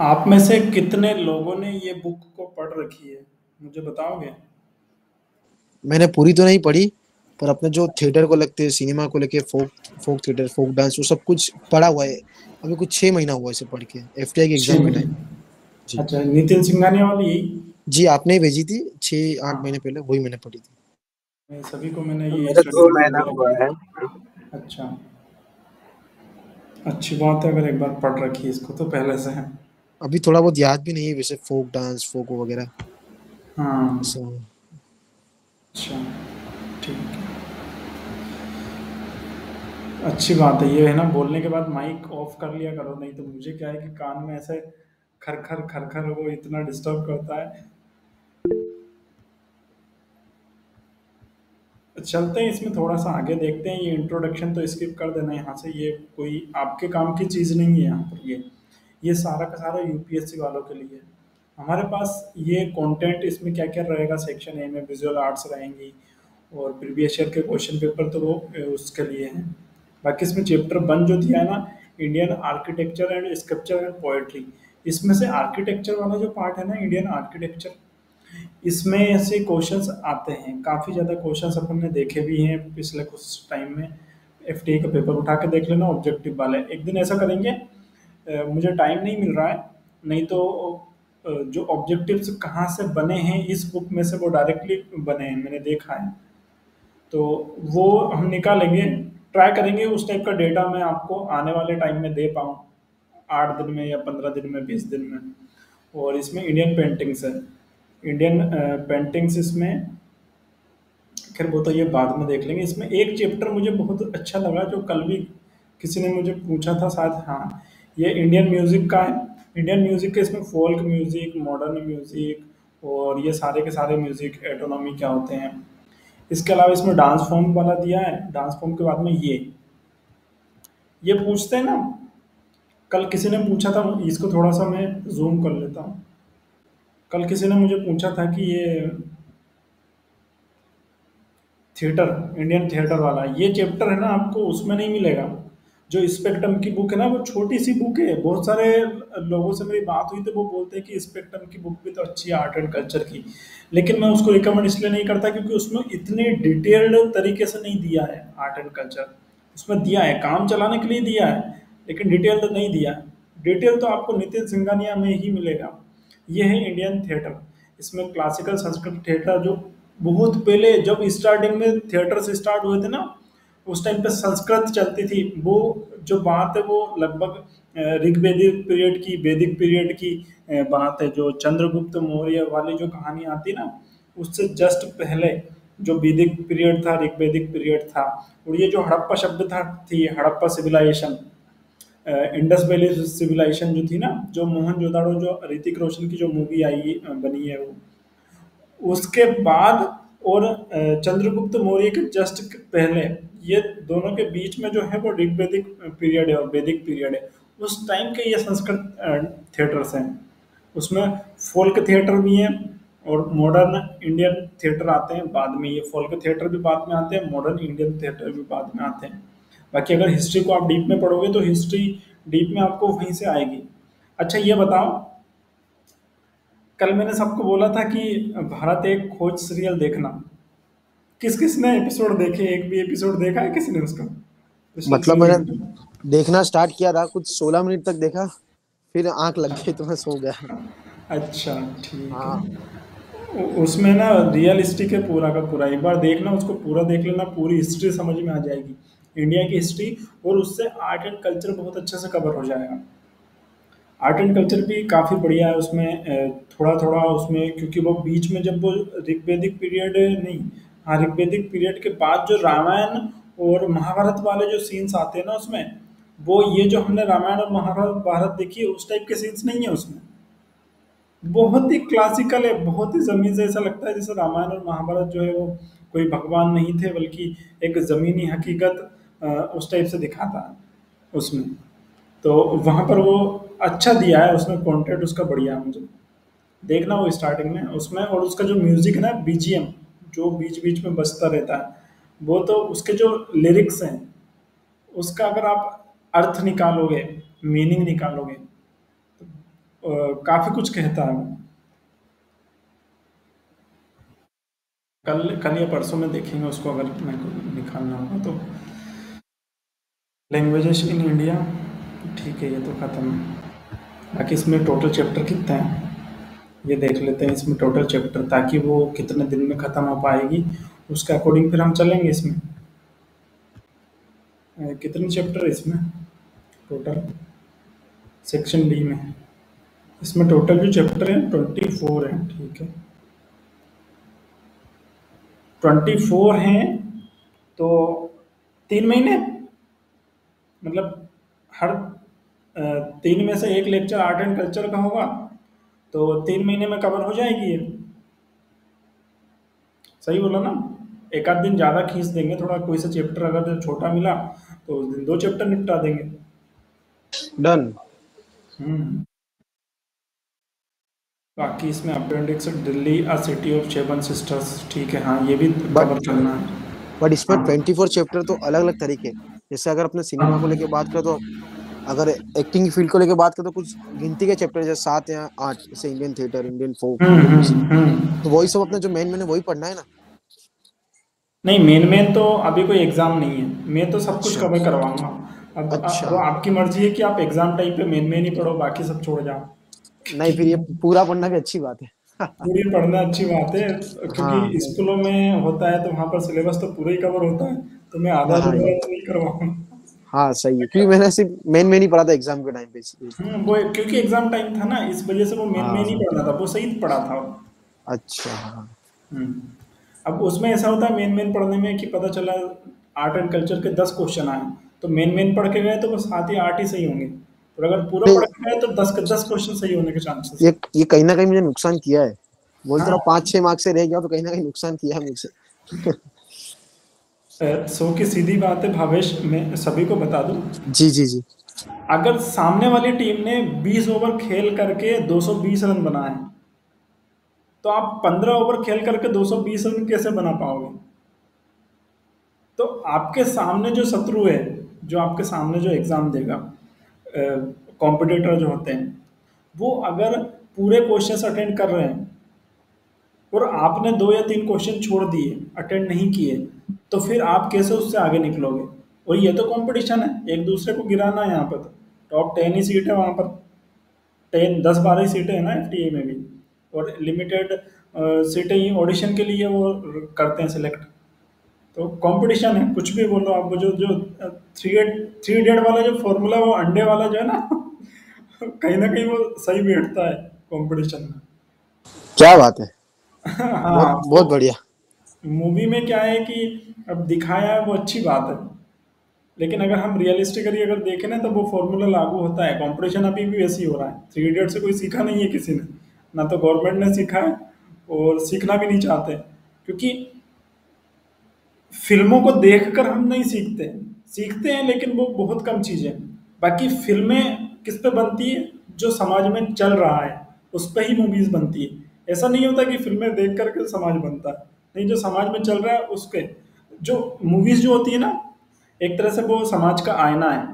आप में से कितने लोगों ने ये बुक को पढ़ रखी है? मुझे बताओगे? मैंने पूरी तो नहीं पढ़ी, पर अपने जो थिएटर को लगते हैं, सिनेमा को लेके folk folk theatre, folk dance वो सब कुछ पढ़ा हुआ है। अभी कुछ 6 महीना हुआ है इसे पढ़ के, एफटीआई के एग्ज़ाम के टाइम। अच्छा, नितिन सिंघानिया वाली जी, आपने ही भेजी थी 6-8 हाँ। महीने पहले, वही मैंने पढ़ी थी। मैं सभी को मैंने ये 2 महीना हुआ है। अच्छा। अच्छी बात है अगर एक बार पढ़ रखी है इसको तो पहले से है। अभी थोड़ा बहुत याद भी नहीं है वैसे फ़ोक डांस, फ़ोक वगैरह। हाँ। सो अच्छा, ठीक अच्छी बात है, ये है ना बोलने के बाद माइक ऑफ़ कर लिया करो, नहीं तो मुझे क्या है कि कान में ऐसे खर-खर, खर-खर वो इतना डिस्टर्ब करता है। चलते हैं इसमें थोड़ा-सा आगे देखते हैं, ये इंट्रोडक्शन तो स्किप कर देना यहाँ से, ये कोई आपके काम की चीज़ नहीं है यहाँ पर ये। ये सारा का सारा यूपीएससी वालों के लिए। हमारे पास ये कंटेंट इसमें क्या-क्या रहेगा सेक्शन ए में विजुअल आर्ट्स रहेंगी और प्रीवियस ईयर के क्वेश्चन पेपर तो वो उसके लिए हैं। बाकी इसमें चैप्टर 1 जो दिया है ना, Indian architecture and sculpture and poetry, इसमें से आर्किटेक्चर वाला जो पार्ट है ना इंडियन आर्किटेक्चर, इसमें ऐसे क्वेश्चंस आते हैं। काफ़ी ज़्यादा क्वेश्चंस अपन ने देखे भी हैं पिछले कुछ टाइम में। एफटीआई का पेपर उठा के देख लेना ऑब्जेक्टिव वाले। एक दिन ऐसा करेंगे मुझे टाइम नहीं मिल रहा है, नहीं तो जो ऑब्जेक्टिव्स कहाँ से बने हैं इस बुक में से वो डायरेक्टली बने हैं, मैंने देखा है। तो वो हम निकालेंगे, ट्राई करेंगे उस टाइप का डेटा मैं आपको आने वाले टाइम में दे पाऊँ, आठ दिन में या 15 दिन में, 20 दिन में। और इसमें इंडियन पेंटिंग्स है। इंडियन पेंटिंग्स इसमें खैर वो तो ये बाद में देख लेंगे। इसमें एक चैप्टर मुझे बहुत अच्छा लगा जो कल भी किसी ने मुझे पूछा था शायद हाँ, ये इंडियन म्यूज़िक का है। इंडियन म्यूज़िक के इसमें फ़ोल्क म्यूज़िक, मॉडर्न म्यूज़िक और ये सारे के सारे म्यूज़िक एटोनॉमी क्या होते हैं। इसके अलावा इसमें डांस फ़ॉर्म वाला दिया है, डांस फ़ॉर्म के बाद में ये। ये पूछते हैं ना, कल किसी ने पूछा था इसको थोड़ा-सा मैं ज़ूम कर लेता हूँ। कल किसी ने मुझे पूछा था कि ये थिएटर, इंडियन थिएटर वाला, ये चैप्टर है ना आपको उसमें नहीं मिलेगा। जो स्पेक्ट्रम की बुक है ना वो छोटी-सी बुक है। बहुत सारे लोगों से मेरी बात हुई तो वो बोलते हैं कि स्पेक्ट्रम की बुक भी तो अच्छी है आर्ट एंड कल्चर की। लेकिन मैं उसको रिकमेंड इसलिए नहीं करता क्योंकि उसमें इतने डिटेल्ड तरीके से नहीं दिया है आर्ट एंड कल्चर। उसमें दिया है, काम चलाने के लिए दिया है, लेकिन डिटेल तो नहीं दिया। डिटेल तो आपको नितिन सिंघानिया में ही मिलेगा। ये है इंडियन थिएटर। इसमें क्लासिकल संस्कृत थिएटर जो बहुत पहले जब स्टार्टिंग में थिएटर्स स्टार्ट हुए थे ना, उस टाइम पे संस्कृत चलती थी। वो जो बात है वो लगभग ऋग्वेदिक पीरियड की, वैदिक पीरियड की बात है। जो चंद्रगुप्त मौर्य वाली जो कहानी आती ना, उससे जस्ट पहले जो वैदिक पीरियड था, ऋग्वेदिक पीरियड था और ये जो हड़प्पा शब्द था थी, Harappa civilisation Indus valley civilisation जो थी ना, जो मोहन जोदाड़ो जो ऋतिक रोशन की जो मूवी आई बनी है वो, उसके बाद और चंद्रगुप्त मौर्य के जस्ट पहले ये दोनों के बीच में जो है वो ऋग्वेदिक पीरियड है और वैदिक पीरियड है। उस टाइम के ये संस्कृत थिएटर्स हैं। उसमें फ़ोल्क थिएटर भी हैं और मॉडर्न इंडियन थिएटर आते हैं बाद में। ये फ़ोल्क थिएटर भी बाद में आते हैं, मॉडर्न इंडियन थिएटर भी बाद में आते हैं। बाकी अगर हिस्ट्री को आप डीप में पढ़ोगे तो हिस्ट्री डीप में आपको वहीं से आएगी। अच्छा ये बताओ कल मैंने सबको बोला था कि भारत एक खोज सीरियल देखना। किस-किस ने एपिसोड देखे? एक भी एपिसोड देखा है किसी ने उसका? मतलब मैंने देखना स्टार्ट किया था, कुछ 16 मिनट तक देखा, फिर आँख लग गई तो मैं सो गया। अच्छा, ठीक हाँ। उसमें ना रियलिस्टिक है पूरा का पूरा। एक बार देखना उसको पूरा देख लेना, पूरी हिस्ट्री समझ में आ जाएगी। इंडिया की हिस्ट्री और उससे आर्ट एंड कल्चर बहुत अच्छे से कवर हो जाएगा। आर्ट एंड कल्चर भी काफ़ी बढ़िया है उसमें थोड़ा-थोड़ा उसमें क्योंकि वो बीच में जब वो ऋग्वेदिक पीरियड नहीं ऋग्वेदिक पीरियड के बाद जो रामायण और महाभारत वाले जो सीन्स आते हैं ना उसमें, वो ये जो हमने रामायण और महाभारत भारत देखी उस टाइप के सीन्स नहीं है उसमें। बहुत ही क्लासिकल है, बहुत ही ज़मीन से ऐसा लगता है जैसे रामायण और महाभारत जो है वो कोई भगवान नहीं थे बल्कि एक ज़मीनी हकीकत उस टाइप से दिखाता है उसमें। तो वहाँ पर वो अच्छा दिया है उसमें कॉन्टेंट उसका बढ़िया है मुझे। देखना वो स्टार्टिंग में उसमें और उसका जो म्यूज़िक है ना बीजीएम जो बीच-बीच में बजता रहता है, वो तो उसके जो लिरिक्स हैं, उसका अगर आप अर्थ निकालोगे, मीनिंग निकालोगे, तो काफ़ी कुछ कहता है कल कल या परसों में देखेंगे उसको अगर को निकालना होगा तो। लैंग्वेजेस इन इंडिया ठीक है ये तो ख़त्म है। बाकी इसमें टोटल चैप्टर कितने हैं? ये देख लेते हैं इसमें टोटल चैप्टर ताकि वो कितने दिन में ख़त्म हो पाएगी, उसके अकॉर्डिंग फिर हम चलेंगे इसमें। कितने चैप्टर इसमें? टोटल सेक्शन डी में इसमें टोटल जो चैप्टर है ट्वेंटी फोर है, ठीक है। ट्वेंटी फोर हैं तो तीन महीने? मतलब हर तीन में से एक लेक्चर आर्ट एंड कल्चर का होगा? तो तीन महीने में कवर हो जाएगी ये। सही बोला ना? एक आध दिन ज़्यादा खींच देंगे थोड़ा कोई सा चैप्टर अगर छोटा मिला तो उस दिन दो चैप्टर निपटा देंगे। डन हम्म। बाकी इसमें appendix Delhi a city of seven sisters ठीक है हाँ ये भी कवर करना है। बट इसमें हाँ। 24 चैप्टर तो अलग अलग तरीके। जैसे अगर अपने सिनेमा को लेके बात करें तो अगर एक्टिंग की फ़ील्ड को लेके बात करें तो कुछ गिनती के चैप्टर जैसे सात या आठ जैसे इंडियन थिएटर इंडियन फोक तो वही सब अपने जो मेन मैंने वही पढ़ना है ना? नहीं मेन मेन तो अभी कोई एग्ज़ाम नहीं है। मैं तो सब कुछ अच्छा कवर करवाऊँगा। अब अच्छा। वो आपकी मर्ज़ी है कि आप एग्ज़ाम टाइम पे मेन मेन ही पढ़ो बाकी सब छोड़ जाओ। नहीं फिर ये पूरा पढ़ना भी अच्छी बात है। पूरी पढ़ना अच्छी बात है क्योंकि हाँ। स्कूलों में होता है तो वहाँ पर सिलेबस तो पूरा ही कवर होता है तो मैं आधा हाँ तो नहीं करवाऊँगा। हाँ सही है। क्योंकि मैंने सिर्फ़ मेन मेन ही पढ़ा था एग्ज़ाम के टाइम पे इसलिए हम्म, वो क्योंकि एग्ज़ाम टाइम था ना इस वजह से वो मेन हाँ मेन ही। पढ़ना था वो सही पढ़ा था। अच्छा हाँ। हम्म अब उसमें ऐसा होता है मेन मेन पढ़ने में कि पता चला आर्ट एंड कल्चर के दस क्वेश्चन आए तो मेन मेन पढ़ के गए तो बस सात या आठ ही सही होंगे। और अगर पूरा पढ़ के गए तो दस के दस क्वेश्चन सही होने के चांसेस ये ये कहीं ना कहीं मुझे नुकसान किया है। बोलते हाँ रहो पाँच छह मार्क्स से रह गया तो कहीं ना कहीं नुकसान किया है मुझे। अ, सो की सीधी बात है भावेश मैं सभी को बता दूँ? जी जी जी। अगर सामने वाली टीम ने 20 ओवर खेल करके 220 रन बनाए तो आप 15 ओवर खेल करके 220 रन कैसे बना पाओगे? तो आपके सामने जो शत्रु है जो आपके सामने जो एग्ज़ाम देगा कॉम्पिटिटर जो होते हैं वो अगर पूरे क्वेश्चंस अटेंड कर रहे हैं और आपने दो या तीन क्वेश्चन छोड़ दिए अटेंड नहीं किए तो फिर आप कैसे उससे आगे निकलोगे? और ये तो कंपटीशन है एक दूसरे को गिराना है यहाँ पर तो। टॉप टेन ही सीट है वहाँ पर। टेन दस बारह ही सीटें हैं ना एफ़ में भी। और लिमिटेड सीटें ही ऑडिशन के लिए वो करते हैं सिलेक्ट तो कंपटीशन है कुछ भी बोलो आप वो जो जो थ्री एड थ्री डेड वाला जो फॉर्मूला वो अंडे वाला जो है ना कहीं ना कहीं वो सही बैठता है कंपटीशन में। क्या बात है। हाँ। बहुत बहुत बढ़िया। मूवी में क्या है कि अब दिखाया है वो अच्छी बात है। लेकिन अगर हम रियलिस्टिकली अगर देखें ना तो वो फॉर्मूला लागू होता है। कंपटीशन अभी भी वैसे ही हो रहा है। थ्री इडियट से कोई सीखा नहीं है किसी ने। ना तो गवर्नमेंट ने सीखा है और सीखना भी नहीं चाहते। क्योंकि फ़िल्मों को देखकर हम नहीं सीखते। सीखते हैं, लेकिन वो बहुत कम चीज़ें। बाकी फ़िल्में किस पे बनती है? जो समाज में चल रहा है, उस पर ही मूवीज़ बनती है। ऐसा नहीं होता कि फ़िल्में देख करके समाज बनता है। नहीं, जो समाज में चल रहा है, उसके, जो मूवीज़ जो होती है ना, एक तरह से वो समाज का आईना है।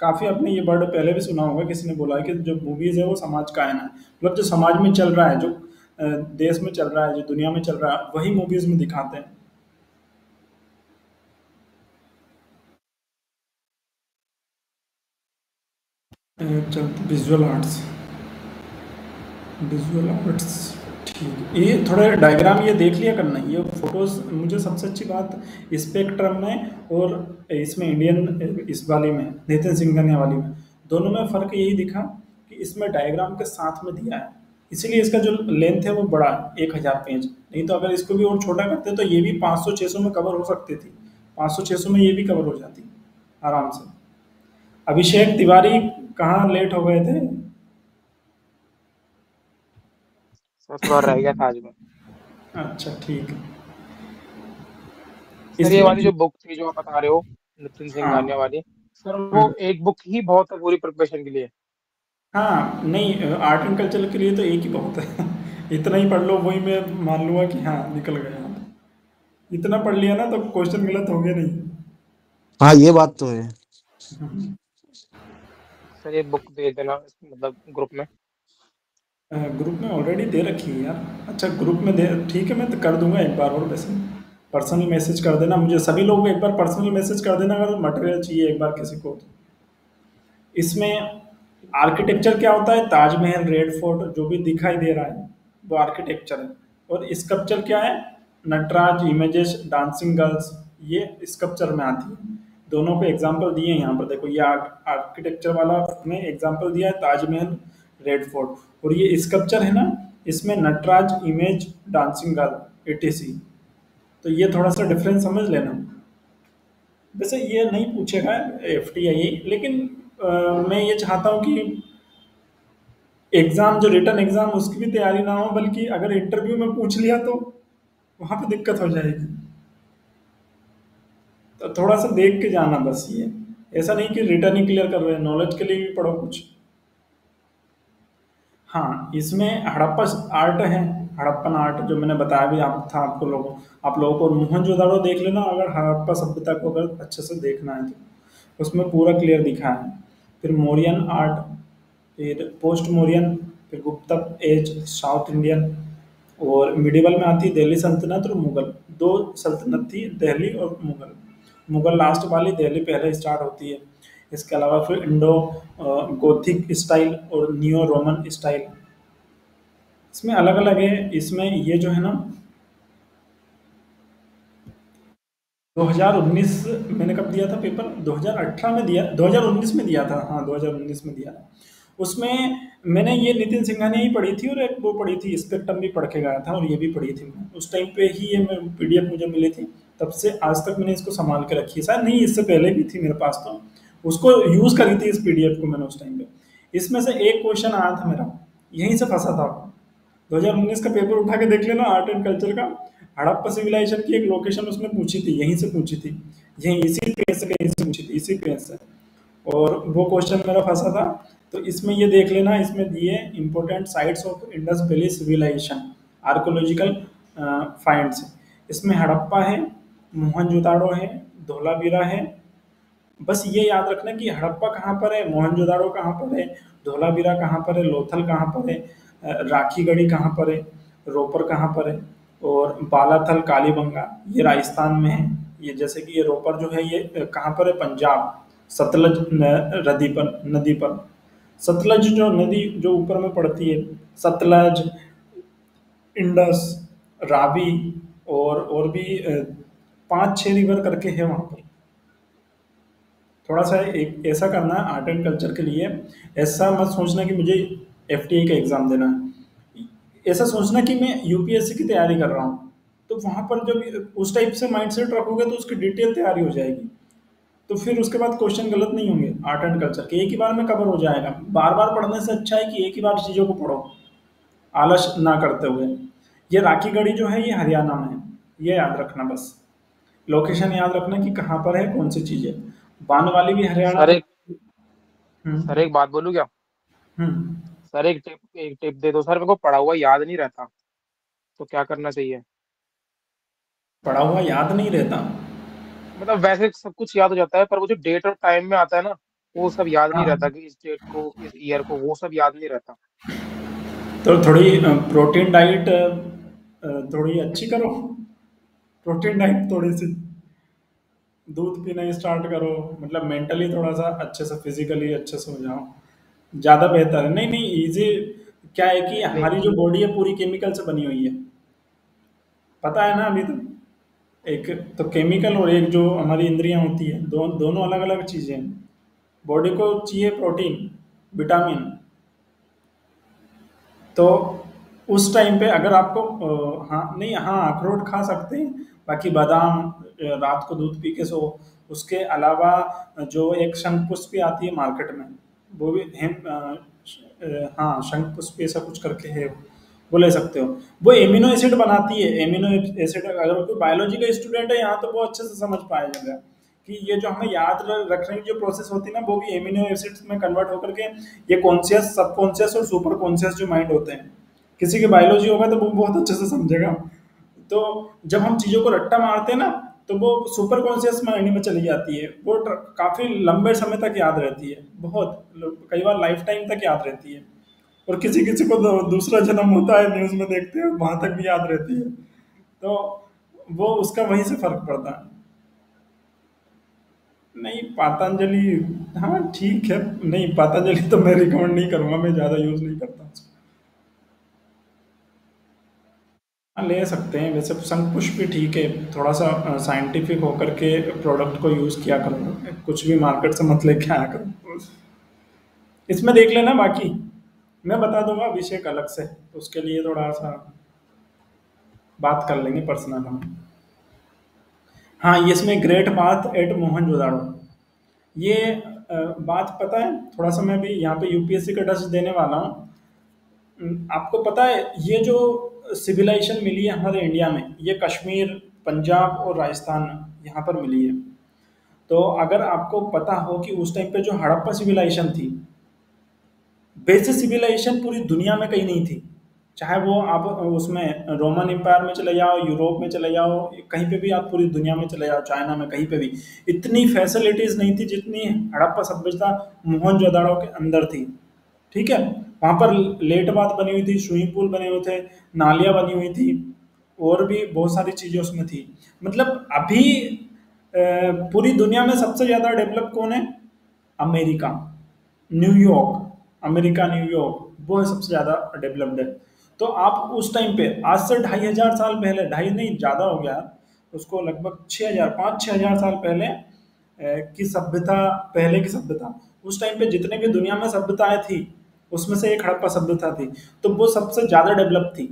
काफ़ी आपने ये वर्ड पहले भी सुना होगा, किसी ने बोला है कि जो मूवीज़ है, वो समाज का आईना है। मतलब जो समाज में चल रहा है, जो देश में चल रहा है, जो दुनिया में चल रहा है, वही मूवीज़ में दिखाते हैं। विजुअल आर्ट्स विजुअल आर्ट्स ये थोड़ा डायग्राम ये देख लिया करना। ये फ़ोटोज़ मुझे सबसे अच्छी बात स्पेक्ट्रम में और इसमें इंडियन इस वाली में नितिन सिंघनिया वाली में, दोनों में फ़र्क यही दिखा कि इसमें डायग्राम के साथ में दिया है। इसीलिए इसका जो लेंथ है वो बड़ा है, एक हज़ार पेज। नहीं तो अगर इसको भी और छोटा करते तो ये भी पाँच सौ छः सौ में कवर हो सकती थी। पाँच सौ छः सौ में ये भी कवर हो जाती, आराम से। अभिषेक तिवारी कहाँ लेट हो गए थे? सर थोड़ा रह गया में। अच्छा ठीक सर ये वाली जो बुक थी जो आप बता रहे हो नितिन सिंघानिया हाँ। वाली सर वो एक बुक ही बहुत है पूरी प्रिपरेशन के लिए। हाँ नहीं आर्ट एंड कल्चर के लिए तो एक ही बहुत है। इतना ही पढ़ लो वही मैं मान लूँगा कि हाँ निकल गया इतना पढ़ लिया ना तो क्वेश्चन गलत होंगे नहीं। हाँ ये बात तो है। हम्म, सर ये बुक भेज देना मतलब ग्रुप में। ग्रुप में ऑलरेडी दे रखी है यार। अच्छा ग्रुप में दे, ठीक है, मैं तो कर दूँगा एक बार और वैसे। पर्सनल मैसेज कर देना मुझे, सभी लोगों एक बार पर्सनल मैसेज कर देना, अगर मटेरियल चाहिए एक बार किसी को तो। इसमें आर्किटेक्चर क्या होता है? ताजमहल रेड फोर्ट, जो भी दिखाई दे रहा है, वो आर्किटेक्चर है। और स्कल्पचर क्या है? नटराज इमेजेस डांसिंग गर्ल्स ये स्कल्पचर में आती है। दोनों को एग्ज़ाम्पल दिए हैं यहाँ पर। देखो, ये आर्किटेक्चर वाला में एग्ज़ाम्पल दिया है ताजमहल रेड फोर्ट। और ये स्कल्पचर है ना इसमें Nataraja image dancing girl etc तो ये थोड़ा सा डिफरेंस समझ लेना। वैसे ये नहीं पूछेगा एफ़ लेकिन आ, मैं ये चाहता हूँ कि एग्ज़ाम जो रिटर्न एग्ज़ाम उसकी भी तैयारी ना हो बल्कि अगर इंटरव्यू में पूछ लिया तो वहाँ पे दिक्कत हो जाएगी। तो थोड़ा सा देख के जाना बस ये। ऐसा नहीं कि रिटर्न ही क्लियर कर रहे हैं नॉलेज के लिए भी पढ़ो कुछ। हाँ इसमें हड़प्पा आर्ट है, हड़प्पन आर्ट जो मैंने बताया भी आप, था आपको लोगों, आप लोगों को मोहनजोदाड़ो देख लेना, अगर हड़प्पा सभ्यता को अगर अच्छे से देखना है तो। उसमें पूरा क्लियर दिखा है। फिर मोरियन आर्ट फिर पोस्ट मोरियन फिर गुप्ता एज साउथ इंडियन और मिडिवल में आती दिल्ली सल्तनत और मुगल। दो सल्तनत थी, दिल्ली और मुगल। मुगल लास्ट वाली दिल्ली पहले स्टार्ट होती है। इसके अलावा फिर इंडो गोथिक स्टाइल और नियो रोमन स्टाइल इसमें अलग अलग है। इसमें ये जो है ना 2019 मैंने कब दिया था पेपर 2018 में दिया 2019 में दिया था। हाँ 2019 में दिया। था उसमें मैंने ये नितिन सिंघानिया ही पढ़ी थी और एक वो पढ़ी थी स्पेक्ट्रम भी पढ़ के गया था और ये भी पढ़ी थी मैं। उस टाइम पे ही ये पीडीएफ मुझे मिली थी। तब से आज तक मैंने इसको संभाल के रखी है। शायद नहीं, इससे पहले भी थी मेरे पास तो। उसको यूज़ करी थी इस पीडीएफ को मैंने उस टाइम पे। इसमें से एक क्वेश्चन आया था मेरा। यहीं से फंसा था। 2019 का पेपर उठा के देख लेना आर्ट एंड कल्चर का। हड़प्पा सिविलाइजेशन की एक लोकेशन उसने पूछी थी, यहीं से पूछी थी। यहीं इसी पेज से कहीं से पूछी थी, इसी पेज से। और वो क्वेश्चन मेरा फंसा था। तो इसमें ये देख लेना, इसमें दिए important sites of Indus valley civilization archaeological finds इसमें हड़प्पा है, मोहनजोदाड़ो है, धोलावीरा है बस ये याद रखना कि हड़प्पा कहाँ पर है, मोहनजोदाड़ो कहाँ पर है, धोलावीरा कहाँ पर है, लोथल कहाँ पर है राखी गढ़ी कहाँ पर है, रोपर कहाँ पर है और बालाथल, कालीबंगा, ये राजस्थान में है। ये जैसे कि ये रोपर जो है, ये कहाँ पर है? पंजाब, सतलज नदी पर नदी पर। सतलज जो नदी जो ऊपर में पड़ती है, सतलज, इंडस रावी और और भी पाँच छह रिवर करके है वहाँ पर। थोड़ा सा एक, ऐसा करना है आर्ट एंड कल्चर के लिए, ऐसा मत सोचना कि मुझे एफ़ का एग्ज़ाम देना है। ऐसा सोचना कि मैं यूपीएससी की तैयारी कर रहा हूँ तो वहाँ पर जब उस टाइप से माइंड सेट रखोगे तो उसकी डिटेल तैयारी हो जाएगी। तो फिर उसके बाद क्वेश्चन गलत नहीं होंगे आर्ट एंड कल्चर के। एक ही बार में कवर हो जाएगा। बार बार पढ़ने से अच्छा है कि एक ही बार चीज़ों को पढ़ो, आलस ना करते हुए। ये राखी गढ़ी जो है, ये हरियाणा में है। ये याद रखना बस। लोकेशन याद रखना कि कहाँ पर है, कौन सी चीज़ बान वाली भी हरियाणा सर एक हम्म। सर एक बात बोलूँ क्या? हम्म। सर एक टिप एक टिप दे दो। सर मेरे को पढ़ा हुआ याद नहीं रहता। तो क्या करना चाहिए? पढ़ा हुआ याद नहीं रहता? मतलब वैसे सब कुछ याद हो जाता है पर वो जो डेट और टाइम में आता है ना वो सब याद नहीं हाँ। रहता कि इस डेट को इस ईयर को वो सब याद नहीं रहता। तो थोड़ी प्रोटीन डाइट थोड़ी अच्छी करो। प्रोटीन डाइट थोड़ी सी। दूध पीना स्टार्ट करो। मतलब मेंटली थोड़ा सा अच्छे से फिजिकली अच्छे से हो जाओ। ज़्यादा बेहतर है। नहीं नहीं इजी क्या है कि हमारी जो बॉडी है पूरी केमिकल से बनी हुई है। पता है ना अभी तो एक तो केमिकल और एक जो हमारी इंद्रियाँ होती है दो, दोनों अलग अलग चीज़ें हैं। बॉडी को चाहिए प्रोटीन विटामिन तो उस टाइम पे अगर आपको हाँ नहीं हाँ अखरोट खा सकते हैं, बाकी बादाम रात को दूध पी के सो, उसके अलावा जो एक शंख पुष्प भी आती है मार्केट में, वो भी हेम हाँ शंख पुष्प ऐसा कुछ करके है, वो ले सकते हो। वो एमिनो एसिड बनाती है एमिनो एसिड अगर कोई बायोलॉजी का स्टूडेंट है, यहाँ तो वो अच्छे से समझ पाएगा कि ये जो हमें याद रखने की जो प्रोसेस होती है ना, वो भी एमिनो एसिड्स में कन्वर्ट होकर के ये कॉन्शियस सबकॉन्शियस और सुपर कॉन्शियस जो माइंड होते हैं किसी के बायोलॉजी होगा तो वो बहुत अच्छे से समझेगा। तो जब हम चीज़ों को रट्टा मारते हैं ना तो वो सुपर कॉन्शियस माइंड में चली जाती है। वो काफ़ी लंबे समय तक याद रहती है। बहुत कई बार लाइफ टाइम तक याद रहती है। और किसी किसी को दूसरा जन्म होता है न्यूज़ में देखते हैं, वहाँ तक भी याद रहती है। तो वो उसका वहीं से फ़र्क पड़ता है। नहीं, पतंजलि हाँ ठीक है। नहीं, पतंजलि तो मैं रिकमेंड नहीं करूँगा, मैं ज़्यादा यूज़ नहीं करता उसको हाँ ले सकते हैं। वैसे शंखपुष्प भी ठीक है। थोड़ा सा साइंटिफिक होकर के प्रोडक्ट को यूज़ किया करो। कुछ भी मार्केट से मत लेके आया करो। इसमें देख लेना बाकी। मैं बता दूँगा अभिषेक अलग से। उसके लिए थोड़ा सा बात कर लेंगे पर्सनल हम। हाँ ये इसमें ग्रेट बात एट मोहन जोदाड़ो ये बात पता है? थोड़ा सा मैं भी यहाँ पे यूपीएससी का टच देने वाला हूँ। आपको पता है, ये जो सिविलाइजेशन मिली है हमारे इंडिया में। ये कश्मीर, पंजाब और राजस्थान यहाँ पर मिली है। तो अगर आपको पता हो कि उस टाइम पे जो हड़प्पा सिविलाइजेशन थी बेसिक सिविलाइजेशन पूरी दुनिया में कहीं नहीं थी। चाहे वो आप उसमें रोमन एम्पायर में चले जाओ, यूरोप में चले जाओ, कहीं पे भी आप पूरी दुनिया में चले जाओ, चाइना में, कहीं पे भी। इतनी फैसिलिटीज़ नहीं थी जितनी हड़प्पा सभ्यता मोहन के अंदर थी। ठीक है? वहाँ पर लेट बात बनी हुई थी, स्विमिंग पूल बने हुए थे, नालियाँ बनी हुई थी, और भी बहुत सारी चीज़ें उसमें थी। मतलब अभी पूरी दुनिया में सबसे ज़्यादा डेवलप कौन है? अमेरिका। न्यूयॉर्क अमेरिका न्यूयॉर्क वो है सबसे ज़्यादा डेवलप्ड है। तो आप उस टाइम पे, आज से ढाई हज़ार साल पहले, ढाई नहीं, ज़्यादा हो गया, उसको लगभग छः हज़ार, पाँच छः हज़ार साल पहले की सभ्यता, पहले की सभ्यता। उस टाइम पे जितने भी दुनिया में सभ्यताएँ थी उसमें से एक हड़प्पा सभ्यता थी तो वो सबसे ज़्यादा डेवलप थी।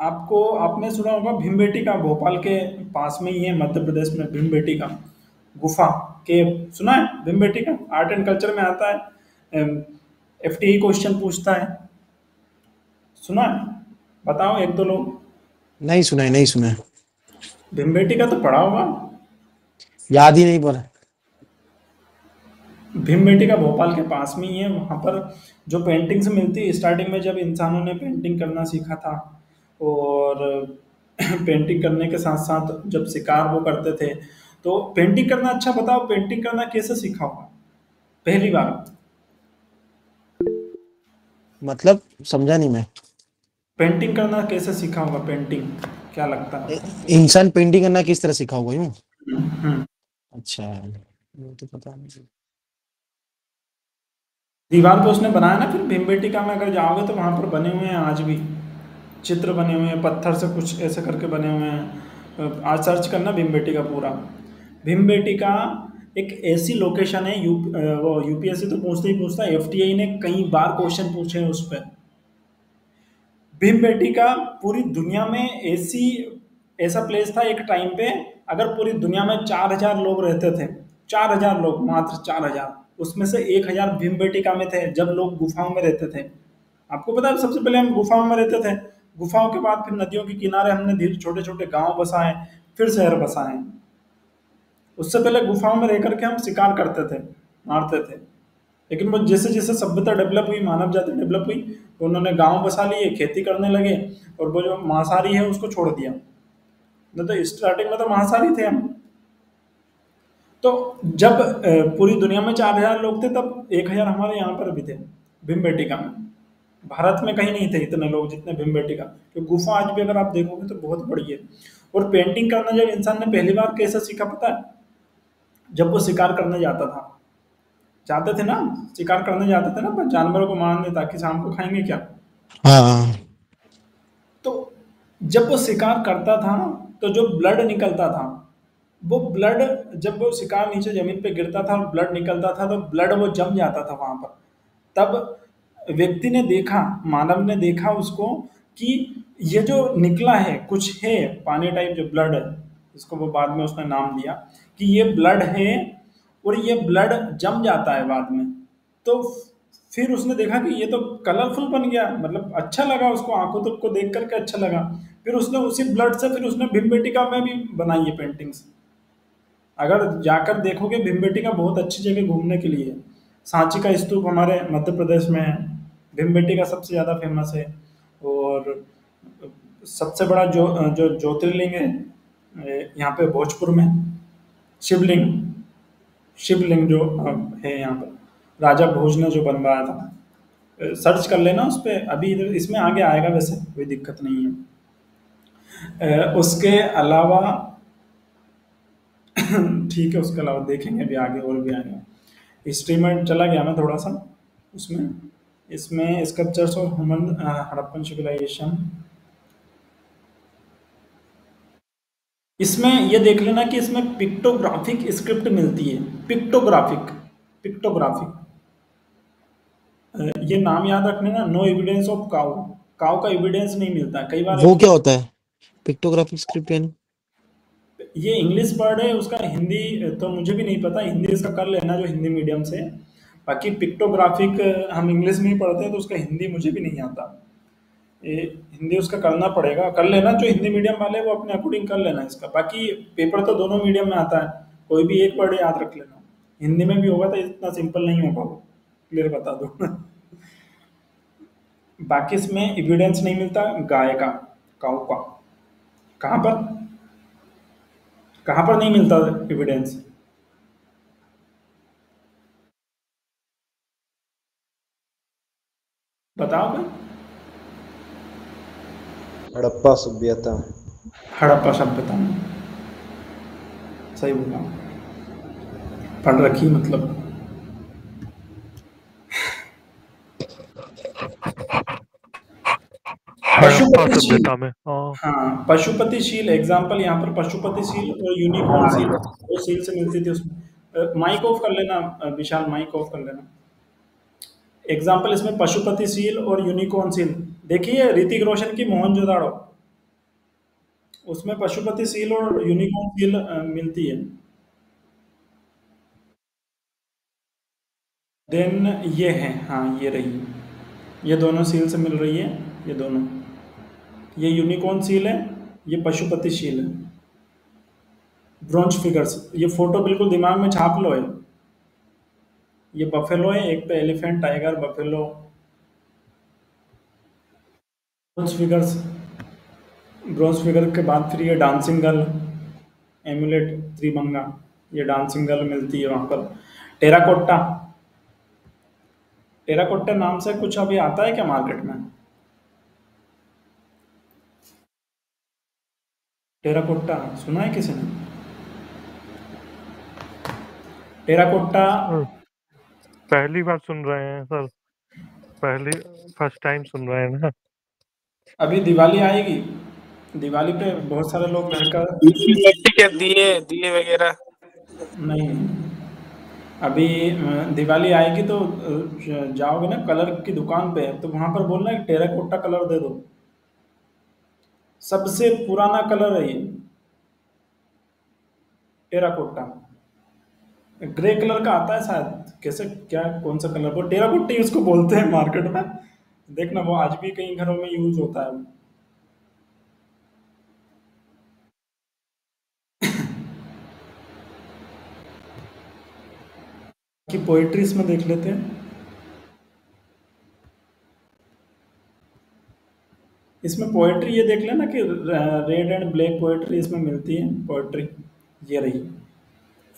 आपको आपने सुना होगा भीमबेटी का भोपाल के पास में ही है मध्य प्रदेश में भीमबेटी का गुफा के सुना है? भीमबेटी का? आर्ट एंड कल्चर में आता है। एफ़ टी क्वेश्चन पूछता है। सुना है? बताओ एक दो लोग। नहीं सुना है नहीं सुना है। भीमबेटी का तो पढ़ा होगा। याद ही नहीं पड़ा। भीमबेटी का भोपाल के पास में ही है वहाँ पर जो पेंटिंग्स मिलती है स्टार्टिंग में जब इंसानों ने पेंटिंग करना सीखा था और पेंटिंग करने के साथ साथ जब शिकार वो करते थे तो पेंटिंग करना अच्छा बताओ पेंटिंग करना कैसे सीखा होगा पहली बार। मतलब समझा नहीं मैं। पेंटिंग करना कैसे सीखा होगा पेंटिंग क्या लगता है? इंसान पेंटिंग करना किस तरह सीखा होगा यूँ? हम्म। अच्छा तो पता नहीं। दीवार पे उसने बनाया ना, फिर भीमबेटिका में अगर जाओगे तो वहाँ पर बने हुए हैं आज भी। चित्र बने हुए हैं, पत्थर से कुछ ऐसे करके बने हुए हैं। आज सर्च करना भीमबेटिका पूरा। भीमबेटिका एक ऐसी लोकेशन है यू वो यूपीएससी तो पूछते ही पूछता है एफ़ ने कई बार क्वेश्चन पूछे हैं उस पर भीम का पूरी दुनिया में ऐसी, ऐसा प्लेस था एक टाइम पे, अगर पूरी दुनिया में चार हज़ार लोग रहते थे, चार हज़ार लोग, मात्र चार हज़ार। उसमें से एक हज़ार भीम बेटिका में थे, जब लोग गुफाओं में रहते थे। आपको पता है, सबसे पहले हम गुफाओं में रहते थे। गुफाओं के बाद फिर नदियों के किनारे हमने धीरे छोटे छोटे गाँव बसाए, फिर शहर बसाए। उससे पहले गुफाओं में रह करके हम शिकार करते थे, मारते थे। लेकिन वो जैसे जैसे सभ्यता डेवलप हुई, मानव जाति डेवलप हुई तो उन्होंने गाँव बसा लिए, खेती करने लगे, और वो जो मांसाहारी है, उसको छोड़ दिया। नहीं तो स्टार्टिंग में तो मांसाहारी थे हम। तो जब पूरी दुनिया में चार हज़ार लोग थे तब एक हज़ार हमारे यहाँ पर भी थे भीम बेटिका में। भारत में कहीं नहीं थे इतने लोग जितने भीम बेटिका क्योंकि गुफा आज भी अगर आप देखोगे तो बहुत बड़ी है। और पेंटिंग करना जब इंसान ने पहली बार कैसे सीखा पता है? जब वो शिकार करने जाता था। जाते थे ना? शिकार करने जाते थे ना जानवरों को मारने ताकि शाम को खाएँगे क्या? हाँ। तो जब वो शिकार करता था ना तो जो ब्लड निकलता था वो ब्लड जब वो शिकार नीचे ज़मीन पे गिरता था और ब्लड निकलता था तो ब्लड वो जम जाता था वहाँ पर। तब व्यक्ति ने देखा, मानव ने देखा उसको कि ये जो निकला है, कुछ है, पानी टाइप जो ब्लड है, इसको वो बाद में उसने नाम दिया कि ये ब्लड है और ये ब्लड जम जाता है बाद में। तो फिर उसने देखा कि ये तो कलरफुल बन गया मतलब अच्छा लगा उसको, आँखों तक को देख करके अच्छा लगा। फिर उसने उसी ब्लड से फिर उसने भीमबेटिका में भी बनाई है पेंटिंग्स अगर जाकर देखोगे भीमबेटिका बहुत अच्छी जगह घूमने के लिए। सांची का स्तूप हमारे मध्य प्रदेश में है। भीमबेटिका सबसे ज़्यादा फ़ेमस है। और सबसे बड़ा जो जो ज्योतिर्लिंग है यहाँ पे भोजपुर में, शिवलिंग। शिवलिंग जो है यहाँ पर। राजा भोज ने जो बनवाया था। सर्च कर लेना उस पर अभी इधर, इसमें आगे आएगा वैसे, कोई दिक्कत नहीं है। उसके अलावा ठीक है उसके अलावा देखेंगे अभी आगे और भी आएगा। हिस्ट्री में चला गया मैं थोड़ा सा उसमें। इसमें स्कल्पचर्स और ह्यूमन हड़प्पन सिविलाइजेशन इसमें ये देख लेना कि इसमें पिक्टोग्राफिक स्क्रिप्ट मिलती है। पिक्टोग्राफिक पिक्टोग्राफिक ये नाम याद रखने ना no evidence of cow cow का एविडेंस नहीं मिलता। कई बार वो क्या होता है? पिक्टोग्राफिक स्क्रिप्ट यानी? ये इंग्लिश वर्ड है, उसका हिंदी तो मुझे भी नहीं पता। हिंदी इसका कर लेना जो हिंदी मीडियम से। बाकी पिक्टोग्राफिक हम इंग्लिश में ही पढ़ते हैं तो उसका हिंदी मुझे भी नहीं आता। ये हिंदी उसका करना पड़ेगा। कर लेना, जो हिंदी मीडियम वाले, वो अपने अकॉर्डिंग कर लेना इसका। बाकी पेपर तो दोनों मीडियम में आता है। कोई भी एक वर्ड याद रख लेना। हिंदी में भी होगा तो इतना सिंपल नहीं होगा वो। क्लियर बता दो। बाकी इसमें एविडेंस नहीं मिलता। गाय का काऊ का। कहाँ पर? कहाँ पर नहीं मिलता एविडेंस बताओ भाई हड़प्पा सभ्यता। हड़प्पा सभ्यता। सही बोला। पढ़ रखी मतलब हड़प्पा पशुपतिशील। में हाँ पशुपतिशील एग्ज़ाम्पल यहाँ पर पशुपतिशील और यूनिकॉर्न सील वो सील से मिलती थी उसमें। माइक ऑफ़ कर लेना विशाल माइक ऑफ़ कर लेना। एग्ज़ाम्पल इसमें पशुपतिशील और यूनिकॉर्न सील देखिए ऋतिक रोशन की मोहन मोहनजोदाड़ो उसमें पशुपतिशील और यूनिकॉर्न सील मिलती है। देन ये है हाँ ये रही। ये दोनों सील से मिल रही है ये दोनों। ये यूनिकॉर्न सील है, ये पशुपति सील है। ब्रॉन्ज फिगर्स ये फ़ोटो बिल्कुल दिमाग में छाप लो है ये बफेलो है, एक पे elephant tiger buffalo bronze figures bronze figure के बाद फिर ये डांसिंग गर्ल एमुलेट त्रिभंगा ये डांसिंग गर्ल मिलती है वहाँ पर। टेराकोट्टा टेराकोट्टा नाम से कुछ अभी आता है क्या मार्केट में? टेराकोट्टा सुना है किसी ने? टेराकोट्टा हम्म, पहली बार सुन रहे हैं सर। पहली फ़र्स्ट टाइम सुन रहे हैं ना। अभी दिवाली आएगी। दिवाली पे बहुत सारे लोग घर का के दिए दिए वगैरह। नहीं। अभी दिवाली आएगी तो जाओगे ना कलर की दुकान पे तो वहाँ पर बोलना कि टेराकोट्टा कलर दे दो। सबसे पुराना कलर है ये। टेराकोट्टा ग्रे कलर का आता है शायद। कैसे, क्या, कौन सा कलर? वो टेराकोट्टा ही उसको बोलते हैं मार्केट में। देखना, वो आज भी कई घरों में यूज़ होता है। कि पोइट्री इसमें देख लेते हैं। इसमें पोएट्री ये देख लेना कि रेड एंड ब्लैक पोएट्री इसमें मिलती है पोइट्री ये रही।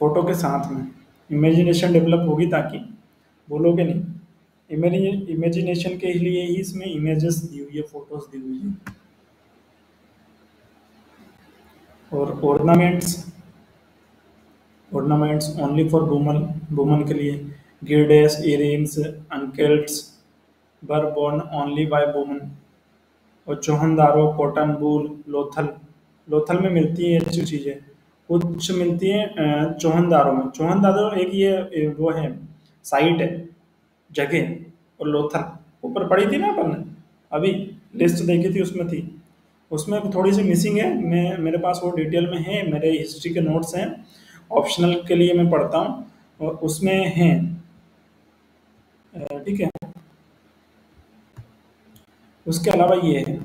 फ़ोटो के साथ में। इमेजिनेशन डेवलप होगी ताकि, बोलोगे नहीं। इमेजिनेशन के लिए ही इसमें इमेजेस दी हुई है फ़ोटोज़ दी हुई है। और ornaments ornaments only for woman woman के लिए। गिरडेस इयरिंग्स अंकेल्ट्स बर बोर्न ओनली बाय वुमन और चौहनदारों, कॉटन वूल, लोथल। लोथल में मिलती हैं अच्छी चीज़ें। कुछ मिलती हैं चौहनदारों में। चौहनदारों एक ये वो है, साइट है, जगह, और लोथल। ऊपर पड़ी थी ना अपन ने? अभी लिस्ट देखी थी उसमें थी। उसमें थोड़ी सी मिसिंग है। मैं, मेरे पास वो डिटेल में है, मेरे हिस्ट्री के नोट्स हैं। ऑप्शनल के लिए मैं पढ़ता हूँ। और उसमें हैं। ठीक है। उसके अलावा ये है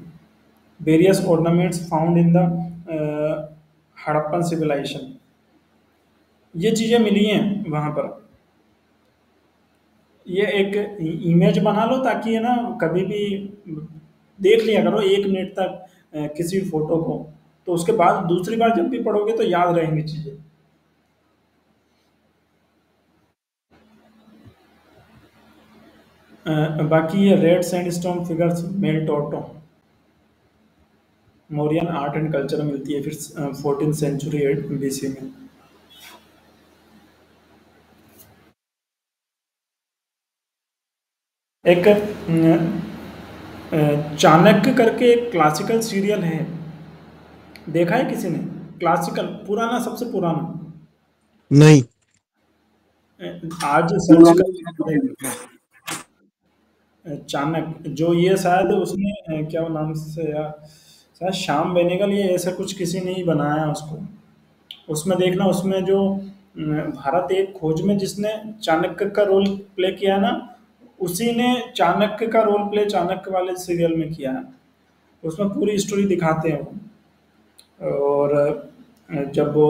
various ornaments found in the Harappan civilization ये चीज़ें मिली हैं वहाँ पर। ये एक इमेज बना लो ताकि है ना कभी भी देख लिया करो एक मिनट तक अ, किसी फ़ोटो को। तो उसके बाद दूसरी बार जब भी पढ़ोगे तो याद रहेंगी चीज़ें। बाकी ये रेड सैंडस्टोन फिगर्स मेल टोटो। मौर्यन आर्ट एंड कल्चर मिलती है फिर फोर्टीन सेंचुरी बीसी में। एक चाणक्य करके एक क्लासिकल सीरियल है। देखा है किसी ने? क्लासिकल पुराना सबसे पुराना। नहीं। आज सर्च कर चाणक्य, जो ये शायद उसने क्या वो नाम से यार शायद श्याम बेनेगल ये ऐसा कुछ किसी ने ही बनाया उसको। उसमें देखना, उसमें जो भारत एक खोज में जिसने चाणक्य का रोल प्ले किया है ना, उसी ने चाणक्य का रोल प्ले चाणक्य वाले सीरियल में किया है। उसमें पूरी स्टोरी दिखाते हैं वो। और जब वो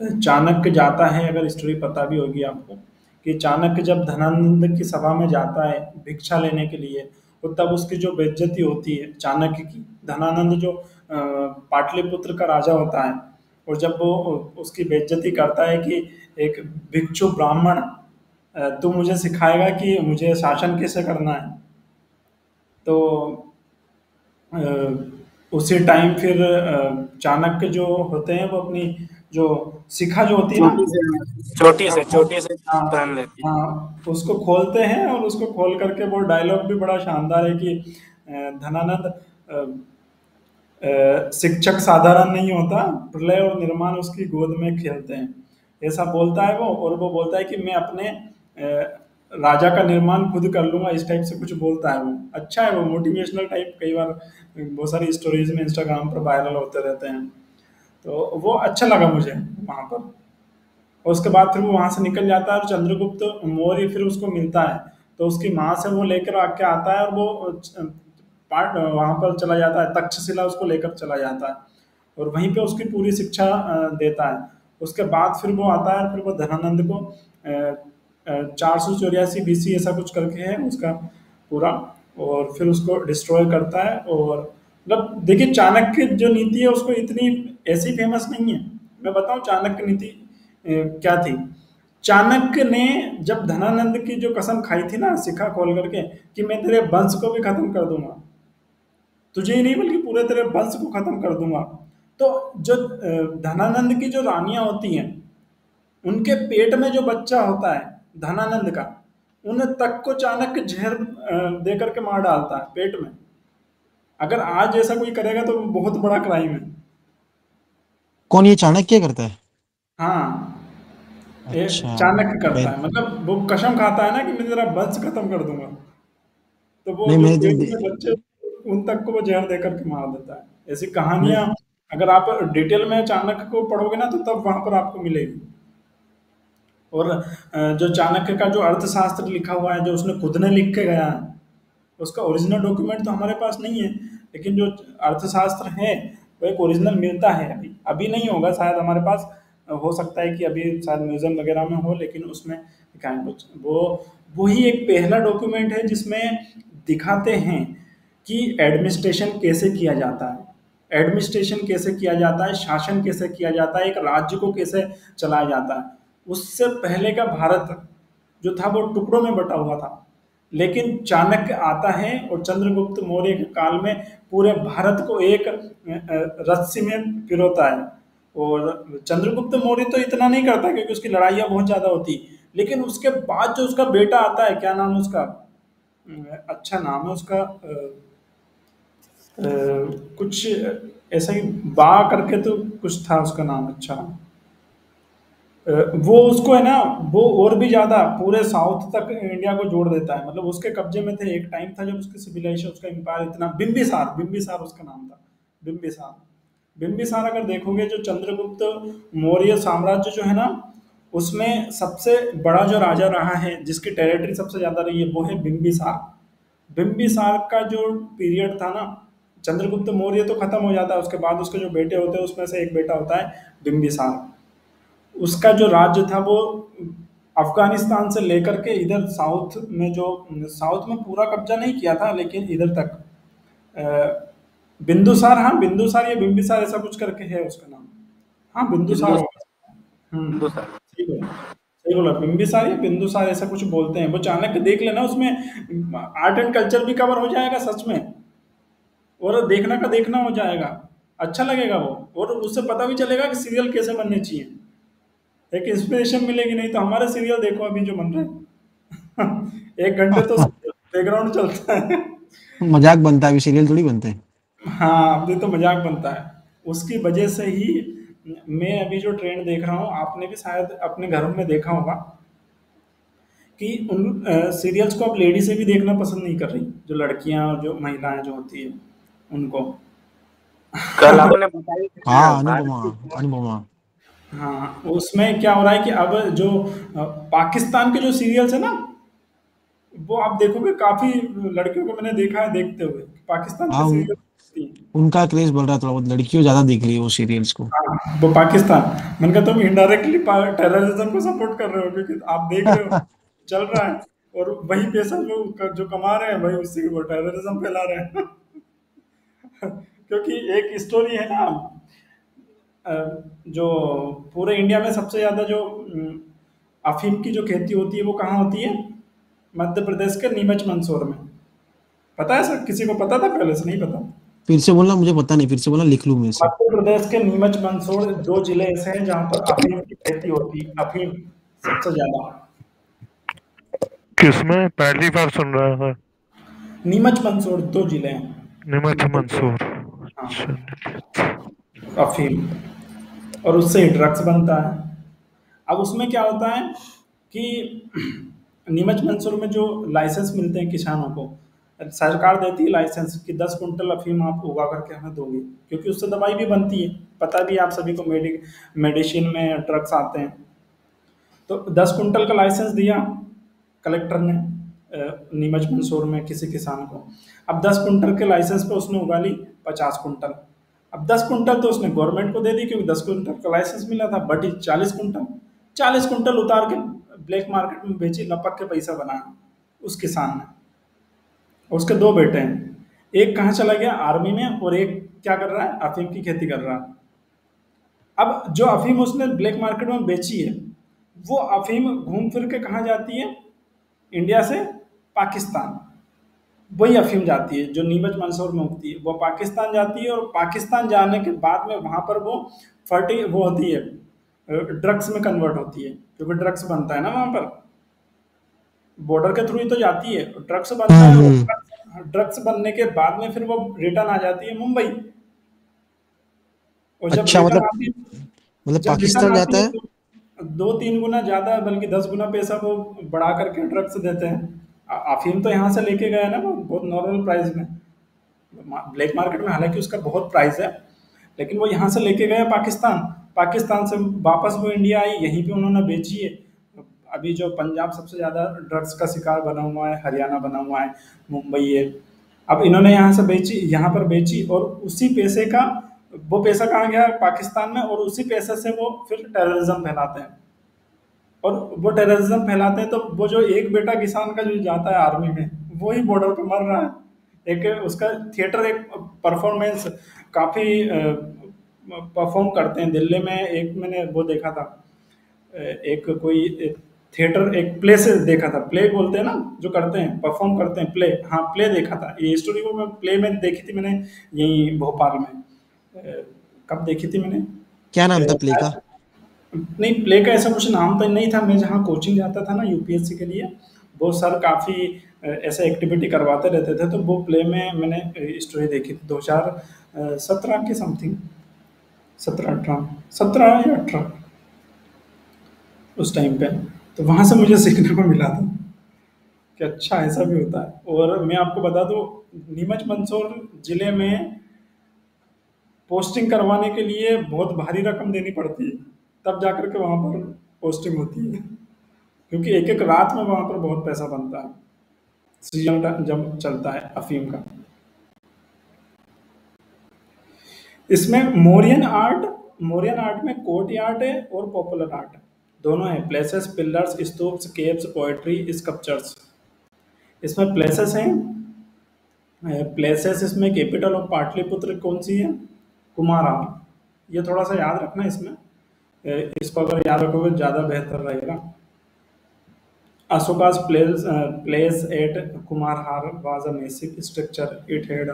चाणक्य जाता है, अगर स्टोरी पता भी होगी आपको। कि चाणक्य जब धनानंद की सभा में जाता है भिक्षा लेने के लिए तो तब उसकी जो बेज्जती होती है चाणक्य की, धनानंद जो पाटलिपुत्र का राजा होता है, और जब वो उसकी बेज्जती करता है कि एक भिक्षु ब्राह्मण तू मुझे सिखाएगा कि मुझे शासन कैसे करना है? तो उसी टाइम फिर चाणक्य जो होते हैं वो अपनी जो शिखा जो होती है ना छोटी से छोटी से से हाँ पहन लेती है। उसको खोलते हैं और उसको खोल करके वो डायलॉग भी बड़ा शानदार है कि धनानंद शिक्षक साधारण नहीं होता प्रलय और निर्माण उसकी गोद में खेलते हैं। ऐसा बोलता है वो और वो बोलता है कि मैं अपने राजा का निर्माण खुद कर लूँगा इस टाइप से कुछ बोलता है वो। अच्छा है वो मोटिवेशनल टाइप कई बार बहुत सारी स्टोरीज में इंस्टाग्राम पर वायरल होते रहते हैं। तो वो अच्छा लगा मुझे वहाँ पर। और उसके बाद फिर वो वहाँ से निकल जाता है और चंद्रगुप्त मौर्य फिर उसको मिलता है। तो उसकी माँ से वो लेकर आके आता है और वो पार्ट वहाँ पर चला जाता है, तक्षशिला उसको लेकर चला जाता है। और वहीं पे उसकी पूरी शिक्षा देता है। उसके बाद फिर वो आता है फिर वो धनानंद को चार सौ चौरासी बीसी ऐसा कुछ करके है उसका पूरा। और फिर उसको डिस्ट्रॉय करता है और मतलब देखिए चाणक्य जो नीति है उसको इतनी ऐसी फ़ेमस नहीं है। मैं बताऊँ चाणक्य नीति क्या थी? चाणक्य ने जब धनानंद की जो कसम खाई थी ना शिखा खोल करके कि मैं तेरे वंश को भी खत्म कर दूँगा। तुझे ही नहीं बल्कि पूरे तेरे वंश को खत्म कर दूँगा। तो जो धनानंद की जो रानियाँ होती हैं, उनके पेट में जो बच्चा होता है, धनानंद का, उन तक को चाणक्य जहर दे करके मार डालता है, पेट में। अगर आज ऐसा कोई करेगा तो बहुत बड़ा क्राइम है। कौन ये चाणक्य करता है? हाँ। ये अच्छा चाणक्य करता है। मतलब वो कसम खाता है ना कि मैं तेरा वंश खत्म कर दूँगा। तो वो नहीं जो में बच्चे उन तक को वो जहर दे करके मार देता है। ऐसी कहानियाँ अगर आप डिटेल में चाणक्य को पढ़ोगे ना तो तब वहाँ पर आपको मिलेगी। और जो चाणक्य का जो अर्थशास्त्र लिखा हुआ है जो उसने खुद ने लिख के गया है उसका ओरिजिनल डॉक्यूमेंट तो हमारे पास नहीं है, लेकिन जो अर्थशास्त्र है, वो एक ओरिजिनल मिलता है अभी। अभी नहीं होगा, शायद हमारे पास हो सकता है कि अभी शायद म्यूज़ियम वगैरह में हो, लेकिन उसमें कुछ वो वही एक पहला डॉक्यूमेंट है जिसमें दिखाते हैं कि एडमिनिस्ट्रेशन कैसे किया जाता है। एडमिनिस्ट्रेशन कैसे किया जाता है, शासन कैसे किया जाता है, एक राज्य को कैसे चलाया जाता है। उससे पहले का भारत जो था, वो टुकड़ों में बटा हुआ था। लेकिन चाणक्य आता है और चंद्रगुप्त मौर्य के काल में पूरे भारत को एक रस्सी में पिरोता है। और चंद्रगुप्त मौर्य तो इतना नहीं करता क्योंकि उसकी लड़ाइयाँ बहुत ज़्यादा होती। लेकिन उसके बाद जो उसका बेटा आता है क्या नाम उसका? अच्छा नाम है उसका अ, अ, कुछ ऐसा ही बा करके तो कुछ था उसका नाम अच्छा। वो उसको है ना, वो और भी ज़्यादा पूरे साउथ तक इंडिया को जोड़ देता है। मतलब उसके कब्जे में थे, एक टाइम था जब उसकी सिविलाइजेशन, उसका एम्पायर इतना बिम्बिसार बिम्बिसार उसका नाम था बिम्बिसार बिम्बिसार अगर देखोगे जो चंद्रगुप्त मौर्य साम्राज्य जो है ना, उसमें सबसे बड़ा जो राजा रहा है, जिसकी टेरिटरी सबसे ज़्यादा रही है, वो है बिम्बिसार बिम्बिसार का जो पीरियड था ना, चंद्रगुप्त मौर्य तो खत्म हो जाता है, उसके बाद उसके जो बेटे होते हैं, उसमें से एक बेटा होता है बिम्बिसार उसका जो राज्य था वो अफ़गानिस्तान से लेकर के इधर साउथ में जो साउथ में पूरा कब्जा नहीं किया था लेकिन इधर तक बिंदुसार हाँ बिंदुसार या बिंबिसार ऐसा कुछ करके है उसका नाम। हाँ बिंदुसार बिंदु हम्म बिंदुसार। सही बोला। सही बोला। बिंबिसार या बिंदुसार ऐसा कुछ बोलते हैं। वो चाणक्य देख लेना उसमें आर्ट एंड कल्चर भी कवर हो जाएगा सच में। और देखना का देखना हो जाएगा। अच्छा लगेगा वो। और उससे पता भी चलेगा कि सीरियल कैसे बनने चाहिए। एक इंस्पिरेशन मिलेगी नहीं तो हमारे सीरियल देखो अभी जो बन रहे हैं। एक घंटे तो बैकग्राउंड चलता है। मज़ाक बनता है अभी सीरियल थोड़ी बनते हैं। हाँ अभी तो मज़ाक बनता है। उसकी वजह से ही मैं अभी जो ट्रेंड देख रहा हूँ आपने भी शायद अपने घरों में देखा होगा कि उन सीरियल्स को अब लेडीज़ें भी देखना पसंद नहीं कर रही जो लड़कियाँ और जो महिलाएँ जो होती है उनको। कल आपने बताई हाँ अनुपमा अनुपमा हाँ उसमें क्या हो रहा है कि अब जो अ, पाकिस्तान के जो सीरियल्स है ना वो आप देखोगे काफ़ी लड़कियों को मैंने देखा है देखते हुए। पाकिस्तान हाँ के उन, सीरियल उनका क्रेज बढ़ रहा है थोड़ा बहुत लड़कियों ज़्यादा देख रही है वो सीरियल्स को। हाँ वो पाकिस्तान। मैंने कहा तुम इनडायरेक्टली टेररिज्म को सपोर्ट कर रहे हो क्योंकि आप देख रहे हो चल रहा है। और वही पैसा जो जो कमा रहे हैं वही उससे वो टेररिज्म फैला रहे हैं। क्योंकि एक स्टोरी है ना जो पूरे इंडिया में सबसे ज़्यादा जो अफीम की जो खेती होती है वो कहाँ होती है? मध्य प्रदेश के नीमच मंदसौर में। पता है सर? किसी को पता था पहले से? नहीं पता? फिर से बोलना मुझे पता नहीं फिर से बोलना लिख लूँ मैं मध्य प्रदेश के नीमच मंदसौर दो ज़िले ऐसे हैं जहाँ पर अफीम की खेती होती है। अफीम सबसे ज़्यादा। किसमें? पहली बार सुन रहा है। नीमच मंदसौर दो ज़िले हैं। निमच मंसूर हाँ। अच्छा। अफीम। और उससे ड्रग्स बनता है। अब उसमें क्या होता है कि नीमच मंसूर में जो लाइसेंस मिलते हैं किसानों को, सरकार देती है लाइसेंस कि दस कुंटल अफीम आप उगा करके हमें दोगे, क्योंकि उससे दवाई भी बनती है। पता भी आप सभी को मेडि मेडिसिन में ड्रग्स आते हैं। तो दस कुंटल का लाइसेंस दिया कलेक्टर ने नीमच मंसूर में किसी किसान को। अब दस कुंटल के लाइसेंस पे उसने उगा ली पचास कुंटल अब दस कुंटल तो उसने गवर्नमेंट को दे दी, क्योंकि दस कुंटल का लाइसेंस मिला था, बटी चालीस कुंटल चालीस कुंटल उतार के ब्लैक मार्केट में बेची, लपक के पैसा बनाया उस किसान ने। उसके दो बेटे हैं। एक कहाँ चला गया? आर्मी में, और एक क्या कर रहा है? अफीम की खेती कर रहा। है अब जो अफीम उसने ब्लैक मार्केट में बेची है, वो अफीम घूम फिर के कहाँ जाती है? इंडिया से पाकिस्तान। वही अफीम जाती है जो नीमच मंदसौर में उगती है। वो पाकिस्तान जाती है और पाकिस्तान जाने के बाद में वहाँ पर वो फर्टी वो होती है ड्रग्स में कन्वर्ट होती है क्योंकि ड्रग्स बनता है ना वहाँ पर। बॉर्डर के थ्रू ही तो जाती है ड्रग्स बनता है हम्म। ड्रग्स बनने के बाद में फिर वो रिटर्न आ जाती है मुंबई। और जब अच्छा मतलब मतलब पाकिस्तान जाता है? तो दो तीन गुना ज़्यादा बल्कि दस गुना पैसा वो बढ़ा करके ड्रग्स देते हैं। अफीम तो यहाँ से लेके गया ना वो, बहुत नॉर्मल प्राइस में। ब्लैक मार्केट में, हालाँकि उसका बहुत प्राइस है, लेकिन वो यहाँ से लेके गए पाकिस्तान। पाकिस्तान से वापस वो इंडिया आई, यहीं पे उन्होंने बेची है। अभी जो पंजाब सबसे ज़्यादा ड्रग्स का शिकार बना हुआ है, हरियाणा बना हुआ है, मुंबई है। अब इन्होंने यहाँ से बेची, यहाँ पर बेची, और उसी पैसे का, वो पैसा कहाँ गया पाकिस्तान में, और उसी पैसे से वो फिर टेररिज्म फैलाते हैं। और वो टेररिज्म फैलाते हैं तो वो जो एक बेटा किसान का जो जाता है आर्मी में वो ही बॉर्डर पे मर रहा है। एक उसका थिएटर एक परफॉर्मेंस काफ़ी परफॉर्म करते हैं। दिल्ली में एक मैंने वो देखा था एक कोई थिएटर एक प्ले से देखा था। प्ले बोलते हैं ना जो करते हैं परफॉर्म करते हैं प्ले हाँ प्ले देखा था। ये स्टोरी को मैं प्ले में देखी थी मैंने यहीं भोपाल में। कब देखी थी मैंने? क्या नाम था प्ले का? नहीं प्ले का ऐसा कुछ नाम तो नहीं था। मैं जहाँ कोचिंग जाता था ना यूपीएससी के लिए, वो सर काफ़ी ऐसे एक्टिविटी करवाते रहते थे तो वो प्ले में मैंने स्टोरी देखी थी। दो हज़ार सत्रह के समथिंग सत्रह, अठारह, सत्रह या अठारह, उस टाइम पे। तो वहाँ से मुझे सीखने को मिला था कि अच्छा ऐसा भी होता है। और मैं आपको बता दूँ, नीमच मंदसौर ज़िले में पोस्टिंग करवाने के लिए बहुत भारी रकम देनी पड़ती है। तब जाकर के वहाँ पर पोस्टिंग होती है। क्योंकि एक एक रात में वहाँ पर बहुत पैसा बनता है। सीज़न जब चलता है अफीम का। इसमें मोरियन आर्ट मोरियन आर्ट में कोर्ट आर्ट है और पॉपुलर आर्ट है। दोनों है। Palaces pillars stupas caves poetry sculptures इसमें प्लेसेस हैं। प्लेसेस इसमें कैपिटल ऑफ़ पाटलिपुत्र कौन सी है? कुमारा ये थोड़ा सा याद रखना इसमें। इसको अगर याद रखोगे, ज़्यादा बेहतर रहेगा। Ashoka's palace palace at Kumrahar was a massive structure it had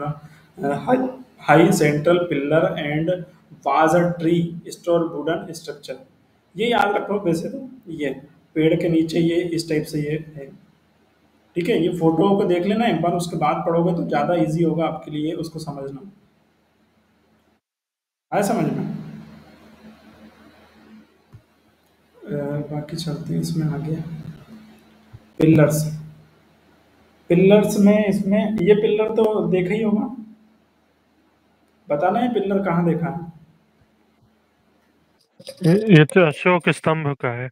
high central pillar and was a three storey wooden structure ये याद रखो वैसे तो ये पेड़ के नीचे ये, इस टाइप से ये है। ठीक है, ये फ़ोटो को देख लेना, एक बार उसके बाद पढ़ोगे तो ज़्यादा इजी होगा आपके लिए उसको समझना। आया समझ में? बाकी चलते हैं इसमें आगे। पिलर्स। पिलर्स में इसमें ये पिलर तो देखा ही होगा। बताना है पिलर कहाँ देखा? है ये तो अशोक स्तंभ का है।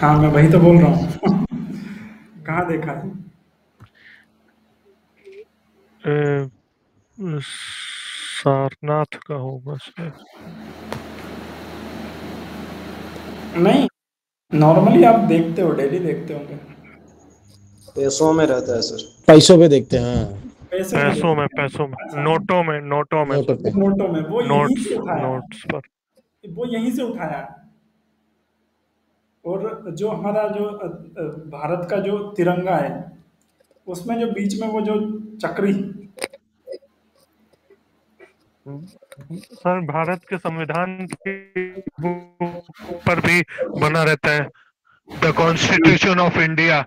हाँ मैं वही तो बोल रहा हूँ। कहाँ देखा है? ए, सारनाथ का होगा शायद। नहीं नॉर्मली आप देखते हो डेली देखते होंगे। पैसों में रहता है सर। पैसों पे देखते हैं हाँ। पैसों में पैसों में नोटों में नोटों में। नोटों में वो यहीं नोट्स से उठाया। नोट्स पर। वो यहीं से उठाया। और जो हमारा जो भारत का जो तिरंगा है उसमें जो बीच में वो जो चक्री सर भारत के संविधान के ऊपर भी बना रहता है। द कॉन्स्टिट्यूशन ऑफ़ इंडिया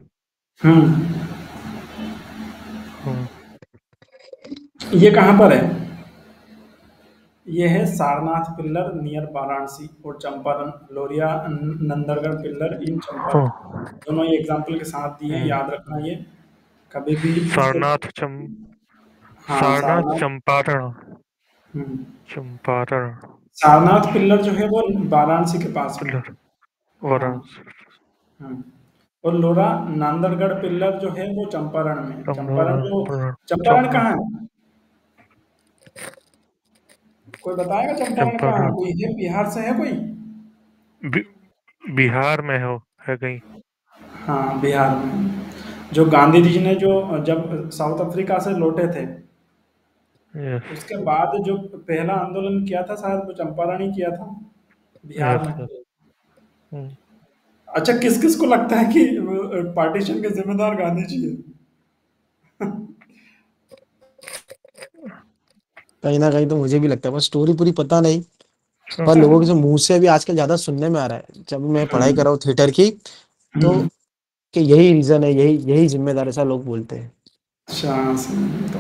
हम्म। ये कहाँ पर है? ये है सारनाथ पिल्लर नियर वाराणसी और चंपारण लोरिया नंदरगढ़ पिल्लर इन चंपारण। दोनों ये एग्ज़ाम्पल के साथ दिए याद रखना ये। कभी भी सारनाथ चम हाँ, सारनाथ चंपारण। हम्म। चंपारण सारनाथ पिल्लर जो है वो वाराणसी के पास है। पिलर वाराणसी। हम्म। और लोरा नांदरगढ़ पिल्लर जो है वो चंपारण में चंपारण जो चंपारण। कहाँ है? कोई बताएगा चंपारण कहाँ है? कोई है? बिहार से है कोई? बिहार में हो है कहीं। हाँ बिहार में। जो गांधी जी ने जो जब साउथ अफ्रीका से लौटे थे यस उसके बाद जो पहला आंदोलन किया था शायद वो चंपारण ही किया था बिहार यस में। हम्म। अच्छा किस किस को लगता है कि पार्टीशन के जिम्मेदार गांधी जी है? कहीं ना कहीं तो मुझे भी लगता है पर स्टोरी पूरी पता नहीं। पर लोगों के जो मुँह से अभी आजकल ज़्यादा सुनने में आ रहा है जब मैं पढ़ाई कर रहा हूँ थिएटर की तो हम्म। कि यही रीजन है यही यही जिम्मेदार ऐसा लोग बोलते हैं। अच्छा तो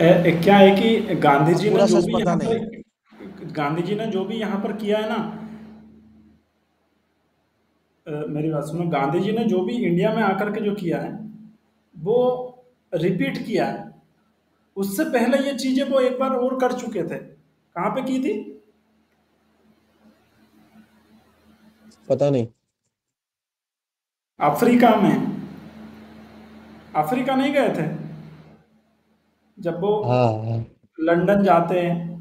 ए, ए, क्या है कि गांधी जी ने जो भी यहाँ पर गांधी जी ने जो भी यहाँ पर किया है ना अ, मेरी बात सुनो गांधी जी ने जो भी इंडिया में आकर के जो किया है वो रिपीट किया है। उससे पहले ये चीज़ें वो एक बार और कर चुके थे। कहाँ पे की थी? पता नहीं। अफ्रीका में। अफ्रीका नहीं गए थे? जब वो हाँ। लंदन जाते हैं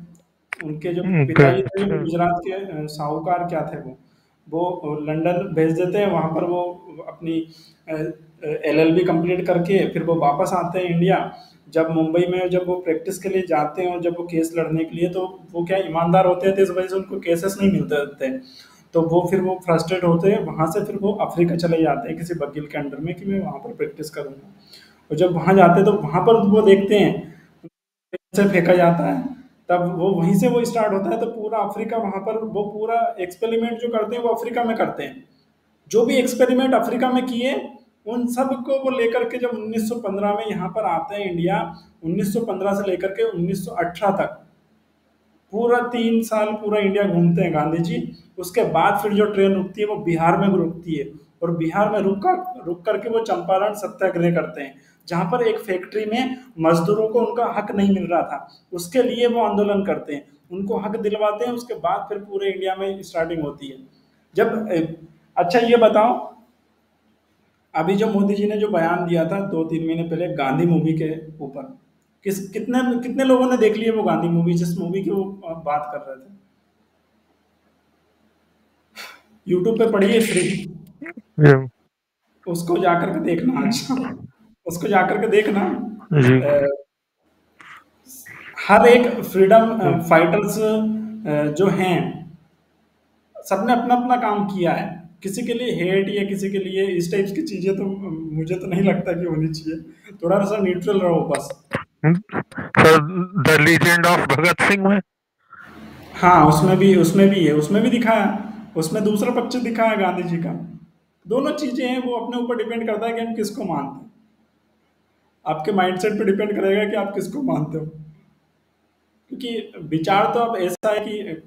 उनके जो हम्म, पिताजी थे। गुजरात के साहूकार क्या थे वो? वो लंदन भेज देते हैं वहाँ पर वो अपनी एलएलबी कंप्लीट करके फिर वो वापस आते हैं इंडिया। जब मुंबई में जब वो प्रैक्टिस के लिए जाते हैं और जब वो केस लड़ने के लिए तो वो क्या ईमानदार होते थे इस वजह से उनको केसेस नहीं मिलते थे। तो वो फिर वो फ्रस्ट्रेट होते हैं वहाँ से फिर वो अफ्रीका चले जाते हैं किसी वकील के अंडर में कि मैं वहाँ पर प्रैक्टिस करूँगा। और जब वहाँ जाते हैं तो वहाँ पर वो देखते हैं। से फेंका जाता है, तब वो वहीं से वो स्टार्ट होता है तो पूरा अफ्रीका वहाँ पर, वो पूरा एक्सपेरिमेंट जो करते हैं, वो अफ्रीका में करते हैं। जो भी एक्सपेरिमेंट अफ्रीका में किए, उन सबको वो लेकर के जब 1915 में यहाँ पर आते हैं इंडिया 1915 से लेकर के 1918 तक। पूरा तीन साल पूरा इंडिया घूमते हैं गांधी जी उसके बाद फिर जो ट्रेन रुकती है, वो बिहार में रुकती है। और बिहार में रुक कर, रुक करके वो चंपारण सत्याग्रह करते हैं। जहाँ पर एक फैक्ट्री में मजदूरों को उनका हक नहीं मिल रहा था उसके लिए वो आंदोलन करते हैं। उनको हक दिलवाते हैं उसके बाद फिर पूरे इंडिया में स्टार्टिंग होती है। जब अच्छा ये बताओ अभी जो मोदी जी ने जो बयान दिया था दो तीन महीने पहले गांधी मूवी के ऊपर किस कितने कितने लोगों ने देख लिया वो गांधी मूवी जिस मूवी की वो बात कर रहे थे? यूट्यूब पे पढ़िए फ्री उसको जाकर के देखना अच्छा। उसको जाकर के देखना। हर एक फ्रीडम फाइटर्स जो हैं सबने अपना अपना काम किया है। किसी के लिए हेट या किसी के लिए इस टाइप की चीज़ें तो मुझे तो नहीं लगता कि होनी चाहिए। थोड़ा सा न्यूट्रल रहो बस। Sir the legend of Bhagat Singh में? हाँ उसमें भी उसमें भी है। उसमें भी दिखाया। उसमें दूसरा पक्ष दिखाया गांधी जी का। दोनों चीज़ें हैं वो अपने ऊपर डिपेंड करता है कि हम किसको मानते हैं। आपके माइंडसेट पे डिपेंड करेगा कि आप किसको मानते हो। क्योंकि विचार तो अब ऐसा है कि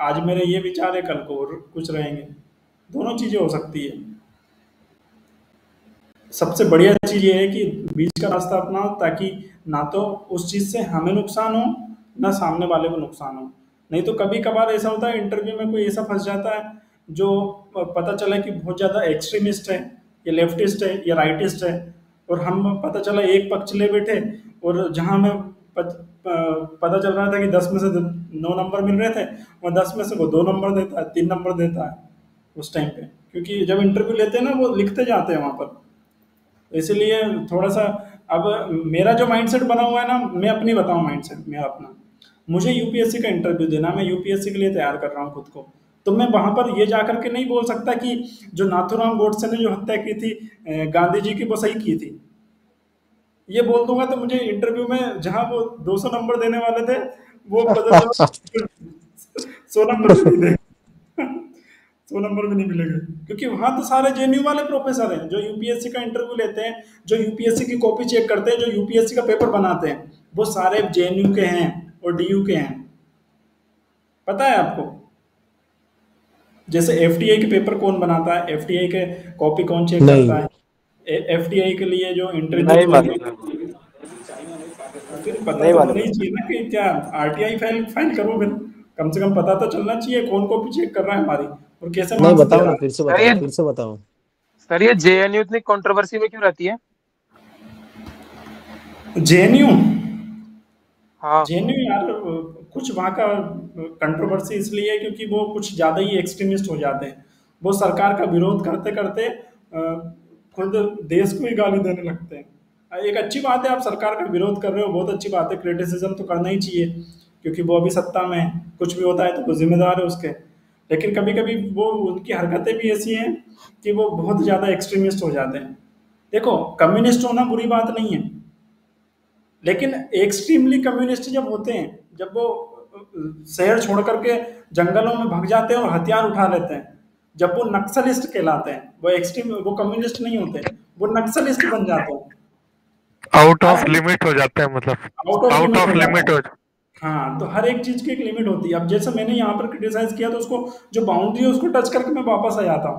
आज मेरे ये विचार है, कल को और कुछ रहेंगे। दोनों चीज़ें हो सकती है। सबसे बढ़िया चीज़ ये है कि बीच का रास्ता अपनाओ ताकि ना तो उस चीज़ से हमें नुकसान हो, ना सामने वाले को नुकसान हो। नहीं तो कभी कभार ऐसा होता है इंटरव्यू में कोई ऐसा फंस जाता है, जो पता चला कि बहुत ज़्यादा एक्सट्रीमिस्ट है, या लेफ्टिस्ट है, या राइटिस्ट है। और हम पता चला एक पक्ष ले बैठे और जहाँ हमें पता चल रहा था कि दस में से नौ नंबर मिल रहे थे और दस में से वो दो नंबर देता है तीन नंबर देता है उस टाइम पे। क्योंकि जब इंटरव्यू लेते हैं ना, वो लिखते जाते हैं वहाँ पर। इसीलिए थोड़ा सा अब मेरा जो माइंडसेट बना हुआ है ना, मैं अपनी बताऊँ माइंडसेट मेरा अपना। मुझे यूपीएससी का इंटरव्यू देना मैं यूपीएससी के लिए तैयार कर रहा हूँ खुद को। तो मैं वहाँ पर ये जाकर के नहीं बोल सकता कि जो नाथुराम गोडसे ने जो हत्या की थी गांधी जी की वो सही की थी। ये बोल दूँगा तो मुझे इंटरव्यू में जहाँ वो 200 नंबर देने वाले थे, वो सौ नंबर नहीं सौ नंबर भी नहीं मिलेंगे। क्योंकि वहाँ तो सारे जेएनयू वाले प्रोफेसर हैं, जो यूपीएससी का इंटरव्यू लेते हैं, जो यूपीएससी की कॉपी चेक करते हैं, जो यूपीएससी का पेपर बनाते हैं, वो सारे जेएनयू के हैं और डीयू के हैं। पता है आपको? जैसे एफ़ के पेपर कौन बनाता है? एफ़ के कॉपी कौन चेक करता है? एफटीए के लिए जो इंटरव्यू फिर पता नहीं, तो नहीं चाहिए ना कि क्या आरटीआई फ़ाइल फ़ाइल करो फिर। कम से कम पता तो चलना चाहिए कौन कॉपी चेक कर रहा है हमारी। और कैसे नहीं बताओ ना फिर से बताओ फिर से बताओ। सर ये जेएनयू इतनी कंट्रोवर्सी में क्यों रहती है? जेएनयू हाँ। यार, कुछ वहाँ का कंट्रोवर्सी इसलिए है क्योंकि वो कुछ ज़्यादा ही एक्सट्रीमिस्ट हो जाते हैं। वो सरकार का विरोध करते करते खुद देश को ही गाली देने लगते हैं। एक अच्छी बात है, आप सरकार का विरोध कर रहे हो, बहुत अच्छी बात है क्रिटिसिज्म तो करना ही चाहिए, क्योंकि वो अभी सत्ता में है। कुछ भी होता है तो वो जिम्मेदार है उसके। लेकिन कभी कभी वो, उनकी हरकतें भी ऐसी हैं कि वो बहुत ज़्यादा एक्सट्रीमिस्ट हो जाते हैं। देखो कम्युनिस्ट होना बुरी बात नहीं है। लेकिन एक्सट्रीमली कम्युनिस्ट जब होते हैं जब वो शहर छोड़ करके जंगलों में भग जाते हैं और हथियार उठा लेते हैं जब वो नक्सलिस्ट कहलाते हैं वो एक्सट्रीम वो कम्युनिस्ट नहीं होते वो नक्सलिस्ट बन जाते हैं। आउट ऑफ़ लिमिट हो जाता है मतलब आउट ऑफ़ लिमिट हो हाँ तो हर एक चीज़ की एक लिमिट होती है। अब जैसे मैंने यहाँ पर क्रिटिसाइज किया तो उसको जो बाउंड्री है उसको टच करके मैं वापस आ जाता हूँ।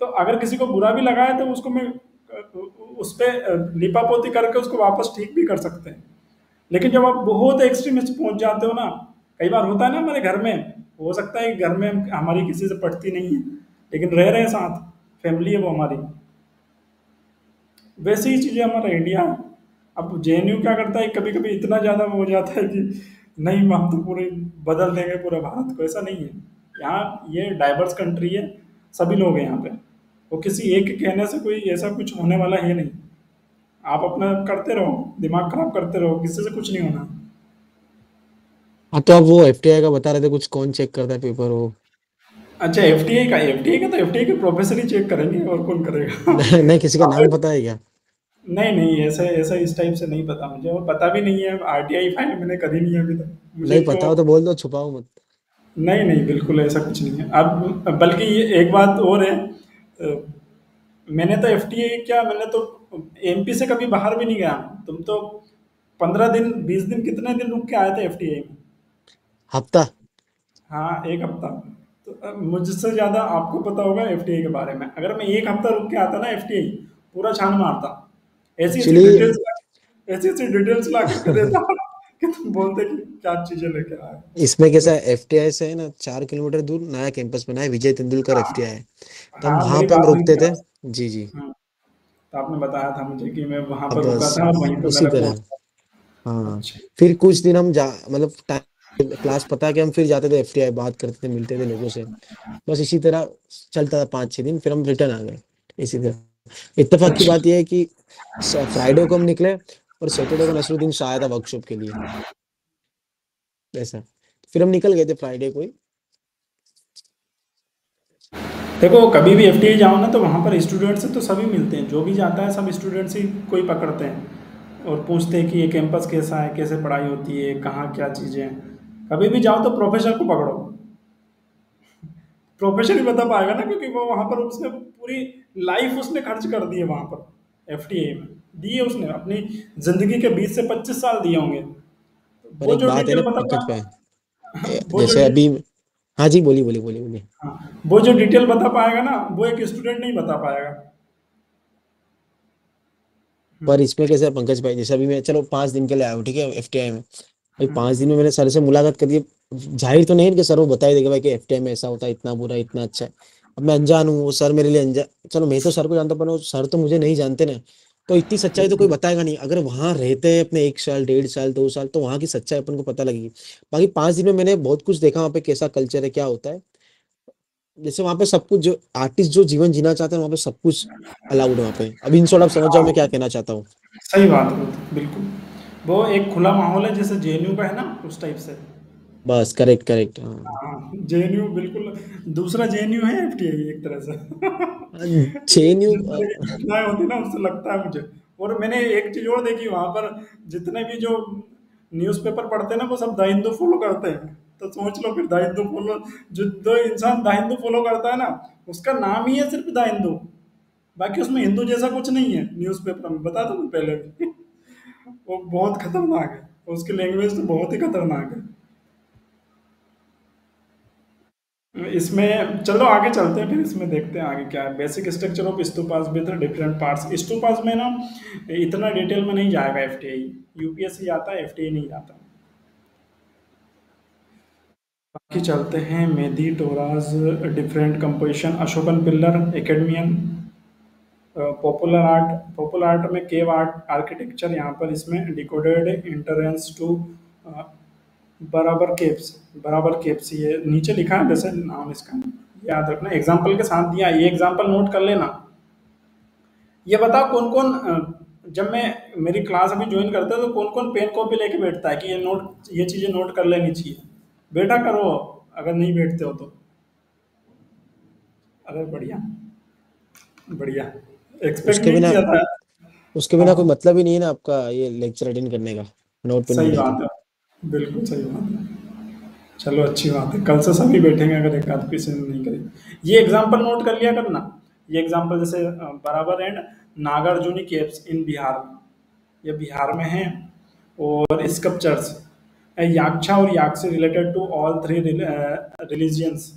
तो अगर किसी को बुरा भी लगा है तो उसको मैं उस पर लिपापोती करके उसको वापस ठीक भी कर सकते हैं। लेकिन जब आप बहुत एक्सट्रीमिस्ट पहुँच जाते हो ना, कई बार होता है ना हमारे घर में, हो सकता है कि घर में हमारी किसी से पटती नहीं है, लेकिन रह रहे हैं साथ फैमिली है वो हमारी। वैसे ही चीज़ें हमारा इंडिया अब जेएनयू क्या करता है कभी कभी इतना ज़्यादा हो जाता है कि नहीं, हम तो पूरे बदल देंगे पूरे भारत को, ऐसा नहीं है। यहाँ ये डाइवर्स कंट्री है, सभी लोग हैं यहाँ पे। वो किसी एक के कहने से कोई ऐसा कुछ होने वाला है नहीं। आप अपना करते रहो दिमाग खराब करते रहो किसी से कुछ नहीं होना। हाँ तो आप वो एफ़ का बता रहे थे कुछ कौन चेक करता है पेपर वो? अच्छा एफ़ का एफ़ का तो एफ़ के प्रोफेसर ही चेक करेंगे और कौन करेगा। नहीं, नहीं किसी का नाम पता है क्या? नहीं नहीं ऐसा ऐसा इस टाइप से नहीं पता मुझे और पता भी नहीं है आरटीआई फ़ाइल मैंने करी नहीं अभी तक। नहीं पता हो तो बोल दो छुपाओ मत। नहीं नहीं बिल्कुल ऐसा कुछ नहीं है। अब बल्कि ये एक बात और है मैंने तो एफ़ क्या मैंने तो एमपी से कभी बाहर भी नहीं गया। तुम तो पंद्रह दिन बीस दिन कितने दिन रुक के आए थे एफटीए में? हफ़्ता। हाँ एक हफ़्ता। तो मुझसे ज़्यादा आपको पता होगा एफ़ के बारे में। अगर मैं एक हफ़्ता रुक के आता ना एफ़ पूरा छान मारता। ऐसी ऐसी डिटेल्स ऐसी ऐसी डिटेल्स ला के देता। कि तुम बोलते कि क्या चीज़ें लेके आए। इसमें कैसा एफटीआई से है ना चार किलोमीटर दूर नया कैंपस बना है। विजय तेंदुलकर एफटीआई है। तो हम वहाँ पे हम रुकते थे। जी जी। तो आपने बताया था मुझे कि मैं वहाँ पर रुका था वहीं पे उसी तरह। हाँ। फिर कुछ दिन हम जा मतलब क्लास पता है कि हम फिर जाते थे एफटीआई बात करते थे मिलते थे लोगों से। बस इसी तरह चलता था पाँच छह दिन फिर हम रिटर्न आ गए। इसी तरह। इत्तेफाक की बात यह है कि फ्राइडे को हम निकले और सैटरडे को नसरुद्दीन शाह आया था वर्कशॉप के लिए। ऐसा। फिर हम निकल गए थे फ्राइडे को ही। देखो, कभी भी एफटीए जाओ ना तो वहाँ पर स्टूडेंट से तो सभी मिलते हैं। जो भी जाता है, सब स्टूडेंट्स ही कोई पकड़ते हैं और पूछते हैं कि ये कैंपस कैसा है, कैसे पढ़ाई होती है, कहाँ क्या चीज़ें हैं। कभी भी जाओ तो प्रोफेसर को पकड़ो। प्रोफेसर ही बता पाएगा ना, क्योंकि वो वहाँ पर उसने पूरी लाइफ उसने खर्च कर दी है वहाँ पर एफ़ में। दी है उसने अपनी ज़िंदगी के बीस से पच्चीस साल दिए होंगे। वो जो बात है ना पंकज भाई जैसे अभी हाँ जी बोलिए बोलिए बोलिए बोलिए। हाँ, वो जो डिटेल बता पाएगा ना वो एक स्टूडेंट नहीं बता पाएगा। पर इसमें कैसे पंकज भाई जैसे अभी मैं चलो पाँच दिन के लिए आया हूँ ठीक है एफटीए में। भाई हम्म। पाँच दिन में मैंने सर से मुलाकात कर दी ज़ाहिर तो नहीं कि सर वो बता ही देगा भाई कि एफ़ में ऐसा होता है इतना बुरा इतना अच्छा है। अब मैं अनजान हूँ वो सर मेरे लिए अनजान चलो मैं तो सर को जानता पर सर तो मुझे नहीं जानते ना। तो इतनी सच्चाई तो कोई बताएगा नहीं। अगर वहाँ रहते हैं अपने एक साल, डेढ़ साल, दो साल तो वहाँ की सच्चाई अपन को पता लगेगी। बाकी पाँच दिन में मैंने बहुत कुछ देखा वहाँ पे कैसा कल्चर है, क्या होता है। जैसे वहाँ पे सब कुछ जो आर्टिस्ट जो जीवन जीना चाहते हैं, वहाँ पे सब कुछ अलाउड है वहाँ पे। अब इन शॉर्ट आप समझ जाओ मैं क्या कहना चाहता हूँ। सही बात है, बिल्कुल। वो एक खुला माहौल है, जैसे जेएनयू का है ना, उस टाइप से। बस करेक्ट करेक्ट जेएनयू बिल्कुल दूसरा जेएनयू है एफटीआई एक तरह से। घटनाएँ होती है ना उससे लगता है मुझे। और मैंने एक चीज़ और देखी वहाँ पर जितने भी जो न्यूज़पेपर पढ़ते हैं ना वो सब द हिंदू फॉलो करते हैं। तो सोच लो फिर द हिंदू फॉलो जो जो इंसान द हिंदू फॉलो करता है ना उसका नाम ही है सिर्फ़ द हिंदू। बाकी उसमें हिंदू जैसा कुछ नहीं है न्यूज़पेपर में बता दो पहले भी। वो बहुत खतरनाक है। उसकी लैंग्वेज तो बहुत ही खतरनाक है। इसमें चलो आगे चलते हैं, फिर इसमें देखते हैं आगे क्या है। Basic structure of stupas with different parts stupas में ना, इतना डिटेल में नहीं जाएगा एफ़ टी आई यूपीएससी जाता है एफ़ टी आई नहीं जाता बाकी चलते हैं, मेदी, टोराज डिफरेंट कंपोजिशन अशोकन पिल्लर एकेडमियन पॉपुलर आर्ट पॉपुलर आर्ट में केव आर्ट आर्किटेक्चर यहाँ पर इसमें decoded entrance to Barabar caves Barabar caves ये नीचे लिखा है वैसे नाम इसका याद रखना एग्ज़ाम्पल के साथ दिया ये एग्ज़ाम्पल नोट कर लेना। ये बताओ कौन कौन जब मैं मेरी क्लास अभी ज्वाइन करता है तो कौन कौन पेन कॉपी लेके बैठता है कि ये नोट ये चीज़ें नोट कर लेनी चाहिए? बेटा करो अगर नहीं बैठते हो तो। अरे बढ़िया। बढ़िया। एक्सपेक्ट उसके नहीं बिना किया था। उसके बिना कोई हाँ मतलब ही नहीं है ना आपका ये लेक्चर अटेंड करने का नोट सही बात है। बिल्कुल सही बात है। चलो, अच्छी बात है। कल से सभी बैठेंगे अगर एक आध पीछे नहीं करें। ये एग्ज़ाम्पल नोट कर लिया करना। ये एग्ज़ाम्पल जैसे Barabar and Nagarjuni caves in Bihar. ये बिहार में हैं और स्कल्पचर्स याक्षा और याक से related to all three religions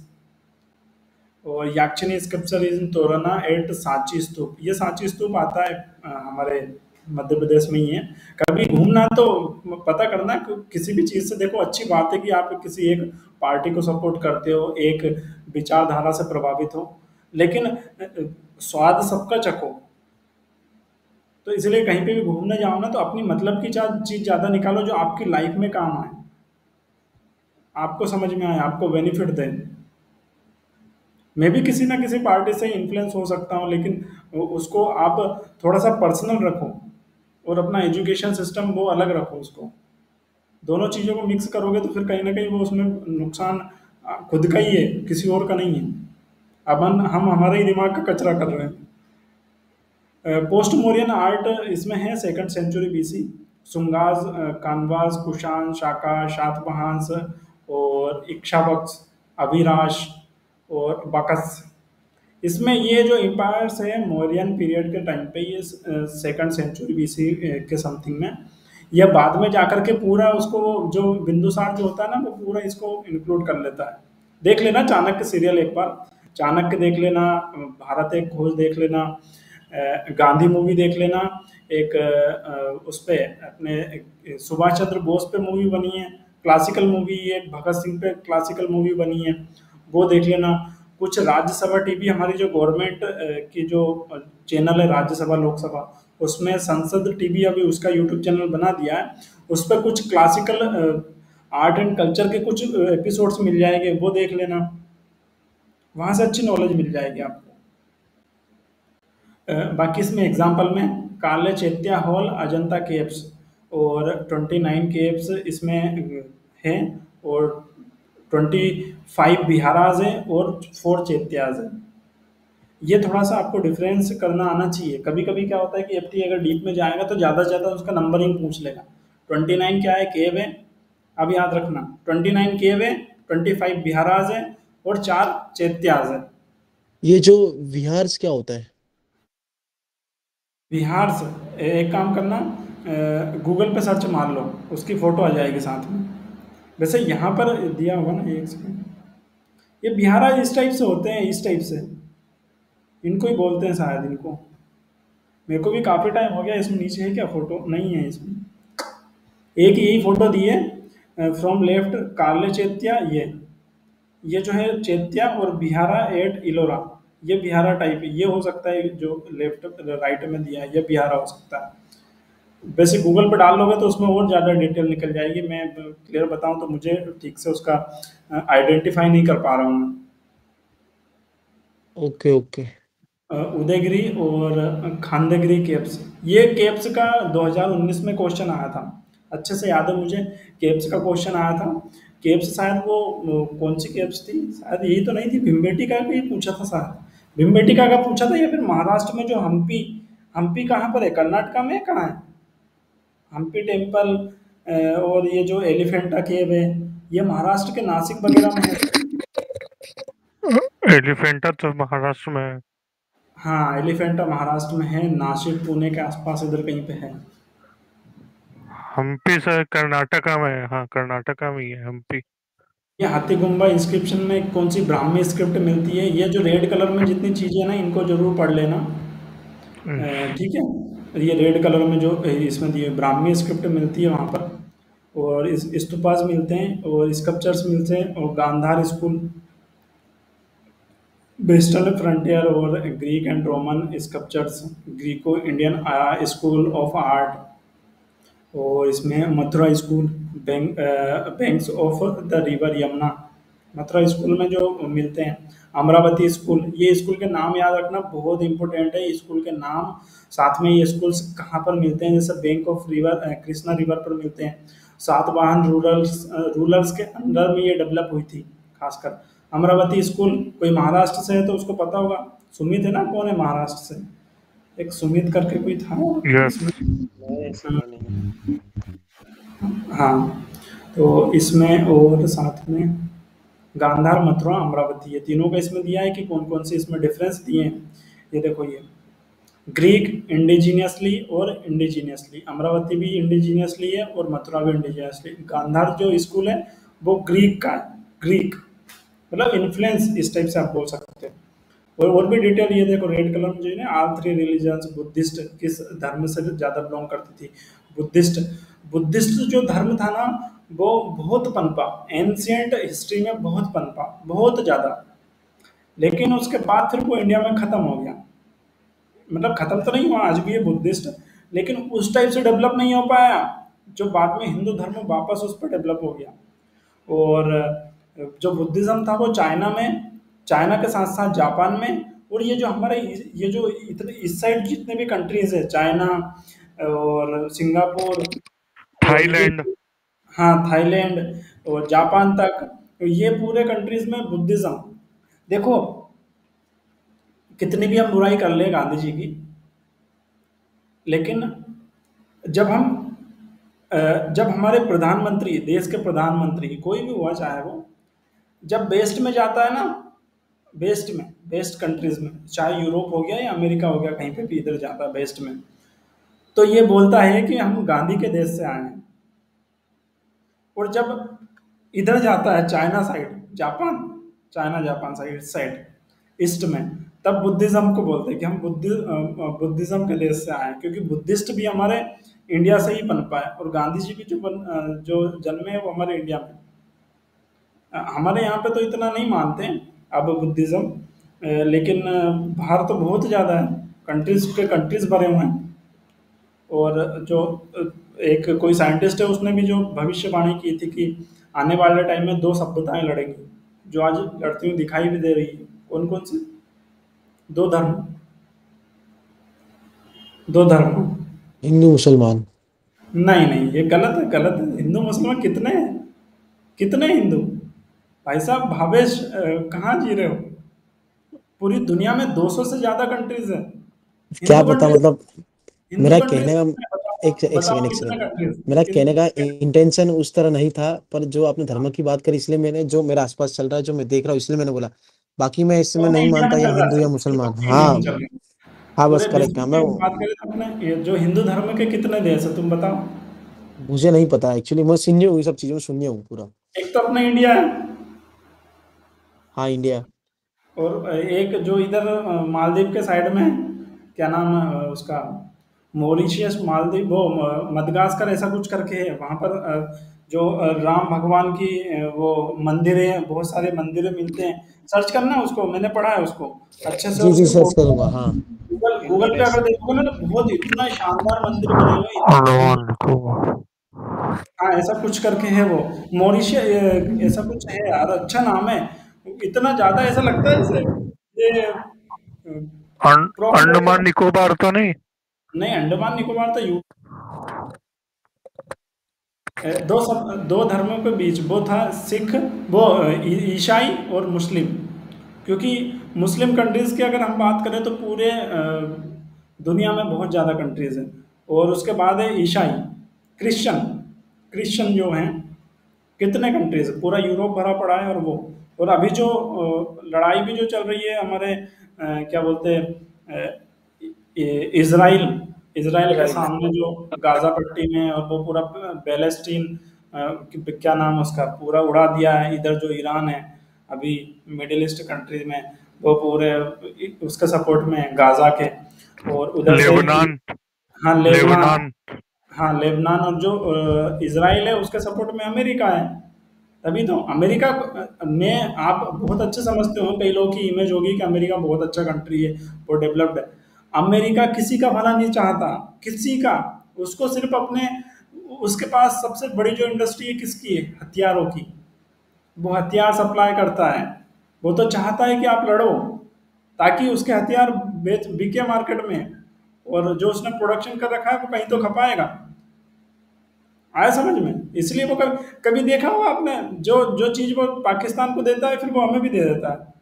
और yakshini sculpture in torana at Sanchi stupa ये सांची स्तूप आता है हमारे मध्य प्रदेश में ही है। कभी घूमना तो पता करना कि किसी भी चीज़ से देखो, अच्छी बात है कि आप किसी एक पार्टी को सपोर्ट करते हो, एक विचारधारा से प्रभावित हो, लेकिन स्वाद सबका चखो। तो इसलिए कहीं पे भी घूमने जाओ ना तो अपनी मतलब की चीज़ ज़्यादा निकालो जो आपकी लाइफ में काम आए। आपको समझ में आए, आपको बेनिफिट दे। मैं भी किसी ना किसी पार्टी से इन्फ्लुएंस हो सकता हूँ, लेकिन उसको आप थोड़ा सा पर्सनल रखो। और अपना एजुकेशन सिस्टम वो अलग रखो उसको। दोनों चीज़ों को मिक्स करोगे तो फिर कहीं ना कहीं वो उसमें नुकसान खुद का ही है, किसी और का नहीं है। अब हम हम हमारे ही दिमाग का कचरा कर रहे हैं। पोस्ट मोरियन आर्ट इसमें है second century BC Sungas Kanvas Kushan Shaka Satavahanas और इक्शावक्स अभिराश और बकस। इसमें ये जो एम्पायर्स है मौर्यन पीरियड के टाइम पे ये सेकंड सेंचुरी बीसी के समथिंग में यह बाद में जाकर के पूरा उसको जो बिंदुसार जो होता है ना, वो पूरा इसको इंक्लूड कर लेता है। देख लेना चाणक्य सीरियल एक बार। चाणक्य देख लेना, भारत एक खोज देख लेना गांधी मूवी देख लेना, एक उस पर अपने सुभाष चंद्र बोस पे मूवी बनी है क्लासिकल मूवी एक भगत सिंह पे क्लासिकल मूवी बनी है, वो देख लेना। कुछ राज्यसभा टीवी, हमारी जो गवर्नमेंट की जो चैनल है राज्यसभा, लोकसभा, उसमें संसद टीवी अभी उसका यूट्यूब चैनल बना दिया है। उस पर कुछ क्लासिकल आर्ट एंड कल्चर के कुछ एपिसोड्स मिल जाएँगे, वो देख लेना। वहाँ से अच्छी नॉलेज मिल जाएगी आपको। बाकी इसमें एग्ज़ाम्पल में काले चैत्या हॉल अजंता केव्स और 29 केव्स इसमें हैं और 25 बिहाराज हैं और फोर चैत्याज हैं। ये थोड़ा सा आपको डिफरेंस करना आना चाहिए। कभी कभी क्या होता है कि एफटी अगर डीप में जाएगा तो ज़्यादा से ज़्यादा उसका नंबरिंग पूछ लेगा। 29 क्या है? केव है। अब याद रखना 29 केव है 25 बिहाराज है और चार चैत्याज है। ये जो विहार्स क्या होता है? बिहार से एक काम करना गूगल पे सर्च मार लो उसकी फ़ोटो आ जाएगी साथ में। वैसे यहाँ पर दिया होगा ना एक सेकेंड ये बिहारा इस टाइप से होते हैं, इस टाइप से। इनको ही बोलते हैं शायद, इनको। मेरे को भी काफ़ी टाइम हो गया, इसमें नीचे है क्या फ़ोटो नहीं है इसमें। एक यही फ़ोटो दी है फ्रॉम लेफ़्ट कार्ले चैत्या ये। ये जो है चैत्या और बिहारा एट इलोरा ये बिहारा टाइप है। ये हो सकता है जो लेफ़्ट राइट में दिया है, ये बिहारा हो सकता है। वैसे गूगल पर डाल लोगे तो उसमें और ज़्यादा डिटेल निकल जाएगी। मैं क्लियर बताऊँ तो मुझे ठीक से उसका आइडेंटिफाई नहीं कर पा रहा हूँ ओके ओके। उदयगिरी और खांदेगिरी केप्स ये केप्स का 2019 में क्वेश्चन आया था। अच्छे से याद है मुझे केप्स का क्वेश्चन आया था। केप्स शायद वो कौन सी केप्स थी? शायद यही तो नहीं थी भिम्बेटी का भी पूछा था शायद। भिम्बेटिका का पूछा था या फिर महाराष्ट्र में जो हम्पी हम्पी कहाँ पर है? कर्नाटका में कहाँ है? हम्पी टेंपल और ये जो एलिफेंटा केव है ये महाराष्ट्र के नासिक वगैरह में है। एलिफेंटा तो महाराष्ट्र में है। हाँ एलिफेंटा महाराष्ट्र में है नासिक पुणे के आसपास इधर कहीं पे है। हम्पी से कर्नाटका में है हाँ कर्नाटका में ही है हम्पी। ये हाथी गुम्बा इंस्क्रिप्शन में कौन सी ब्राह्मी स्क्रिप्ट मिलती है? ये जो रेड कलर में जितनी चीज़ें ना इनको ज़रूर पढ़ लेना। ठीक है? ये रेड कलर में जो इसमें दिए ब्राह्मी स्क्रिप्ट मिलती है वहाँ पर। और इस स्तूपास मिलते हैं और स्कल्पचर्स मिलते हैं और गांधार स्कूल वेस्टर्न फ्रंटियर और Greek and Roman sculptures Greco Indian school of art और इसमें Mathura school bank banks of the river Yamuna Mathura school में जो मिलते हैं। अमरावती स्कूल ये स्कूल के नाम याद रखना बहुत इंपॉर्टेंट है। स्कूल के नाम साथ में ये स्कूल्स कहाँ पर मिलते हैं? जैसे bank of river Krishna river पर मिलते हैं। सातवाहन रूरल्स रूरल्स के अंदर में ये डेवलप हुई थी खासकर। अमरावती स्कूल कोई महाराष्ट्र से है तो उसको पता होगा। सुमित है ना? कौन है महाराष्ट्र से? एक सुमित करके कोई था? यस हाँ। तो इसमें और साथ में गांधार मथुरा अमरावती। ये तीनों का इसमें दिया है कि कौन कौन से इसमें डिफरेंस दिए हैं। ये देखो ये। ग्रीक इंडिजीनियसली और इंडिजीनियसली अमरावती भी इंडिजीनियसली है और मथुरा भी इंडिजीनियसली गांधार जो स्कूल है, वो ग्रीक का ग्रीक मतलब इन्फ्लुएंस इस टाइप से आप बोल सकते हैं। और और भी डिटेल ये देखो रेड कलर में जो है ना आल थ्री रिलीजन्स बुद्धिस्ट किस धर्म से ज़्यादा बिलोंग करती थी? बुद्धिस्ट बुद्धिस्ट जो धर्म था ना वो बहुत पनपा। एंशियंट हिस्ट्री में बहुत पनपा, बहुत ज़्यादा। लेकिन उसके बाद फिर वो इंडिया में ख़त्म हो गया। मतलब ख़त्म तो नहीं हुआ, आज भी ये बुद्धिस्ट लेकिन उस टाइप से डेवलप नहीं हो पाया। जो बाद में हिंदू धर्म वापस उस पर डेवलप हो गया। और, जो बुद्धिज़्म था वो चाइना में चाइना के साथ साथ जापान में, और ये जो हमारे, ये जो इतने, इस साइड जितने भी कंट्रीज़ है चाइना और सिंगापुर थाईलैंड हाँ थाईलैंड और जापान तक। तो ये पूरे कंट्रीज़ में बुद्धिज्म। देखो, कितनी भी हम बुराई कर ले गांधी जी की, लेकिन जब हम जब हमारे प्रधानमंत्री, देश के प्रधानमंत्री कोई भी हुआ, चाहे वो, जब वेस्ट में जाता है ना वेस्ट में वेस्ट कंट्रीज़ में, चाहे यूरोप हो गया या अमेरिका हो गया, कहीं पे भी इधर जाता है वेस्ट में तो ये बोलता है कि हम गांधी के देश से आए हैं। और जब इधर जाता है China side, Japan, China Japan side side, east में, तब बुद्धिज्म को बोलते हैं कि हम बुद्धि बुद्धिज्म के देश से आए क्योंकि बुद्धिस्ट भी हमारे इंडिया से ही बन पाए और गांधी जी भी जो बन जो जन्मे हैं वो हमारे इंडिया में। हमारे यहाँ पे तो इतना नहीं मानते अब बुद्धिज्म लेकिन बाहर तो बहुत ज़्यादा है कंट्रीज़ के कंट्रीज़ भरे हुए हैं। और जो एक कोई साइंटिस्ट है उसने भी जो भविष्यवाणी की थी कि आने वाले टाइम में दो सभ्यताएँ लड़ेंगी जो आज लड़ती हुई दिखाई भी दे रही है। कौन कौन सी? दो धर्म। दो धर्म। हिंदू मुसलमान। नहीं नहीं ये गलत है गलत है। हिंदू मुसलमान कितने हैं? कितने हिंदू? भाई साहब भावेश कहाँ जी रहे हो? पूरी दुनिया में 200 से ज़्यादा कंट्रीज़ हैं। क्या पता मतलब मेरा कहने का एक एक सेकंड एक सेकंड मेरा कहने का इंटेंशन उस तरह नहीं था पर जो आपने धर्म की बात करी इसलिए मैंने जो मेरा आसपास चल रहा है जो मैं देख रहा हूँ इसलिए मैंने बोला। बाकी मैं इसमें नहीं मानता या हिंदू या मुसलमान। हाँ। रहा है हाँ बस पूरे करेक्ट हाँ मैं। तो जो हिंदू धर्म के कितने देश है तुम बताओ। मुझे नहीं पता एक्चुअली मैं सुनिए हूँ सब चीज़ों में सुनिए हूँ पूरा। एक तो अपना इंडिया है। हाँ इंडिया। और एक जो इधर मालदीव के साइड में क्या नाम है उसका? मॉरिशियस मालदीव वो मदगास्कर ऐसा कुछ करके है। वहाँ पर जो राम भगवान की वो मंदिरें हैं बहुत सारे मंदिर मिलते हैं। सर्च करना उसको मैंने पढ़ा है उसको। अच्छे से जी जी सर्च करूँगा हाँ। गूगल गूगल पे अगर देखोगे ना तो बहुत इतना शानदार मंदिर बने हुए हैं, हाँ ऐसा कुछ करके है वो। मॉरिशियस ऐसा कुछ है यार अच्छा नाम है। इतना ज़्यादा ऐसा लगता है जैसे ये अंडमान निकोबार तो नहीं? नहीं अंडमान निकोबार तो यू दो सब दो धर्मों के बीच वो था सिख वो ईसाई और मुस्लिम। क्योंकि मुस्लिम कंट्रीज़ की अगर हम बात करें तो पूरे दुनिया में बहुत ज़्यादा कंट्रीज़ हैं। और उसके बाद है ईसाई क्रिश्चियन। क्रिश्चियन जो हैं कितने कंट्रीज़ पूरा यूरोप भरा पड़ा है और वो। और अभी जो लड़ाई भी जो चल रही है हमारे क्या बोलते हैं अ, इ- इजराइल इजराइल के सामने जो गाजा पट्टी में और वो पूरा पैलेस्टीन क्या नाम है उसका पूरा उड़ा दिया है इधर जो ईरान है अभी मिडिल ईस्ट कंट्री में वो पूरे उसके सपोर्ट में है, गाजा के और उधर से लेबनान। हाँ लेबनान। लेबनान। हाँ लेबनान और जो इसराइल है उसके सपोर्ट में अमेरिका है। तभी तो अमेरिका में आप बहुत अच्छे समझते हो कई लोगों की इमेज होगी कि अमेरिका बहुत अच्छा कंट्री है वो डेवलप्ड है। अमेरिका किसी का भला नहीं चाहता, किसी का। उसको सिर्फ़ अपने, उसके पास सबसे बड़ी जो इंडस्ट्री है, किसकी है? हथियारों की। वो हथियार सप्लाई करता है। वो तो चाहता है कि आप लड़ो, ताकि उसके हथियार बेच, बिके मार्केट में। और जो उसने प्रोडक्शन कर रखा है, वो कहीं तो खपाएगा। आया समझ में? इसलिए वो कभी कभी देखा होगा आपने? जो जो चीज़ वो पाकिस्तान को देता है, फिर वो हमें भी दे देता है।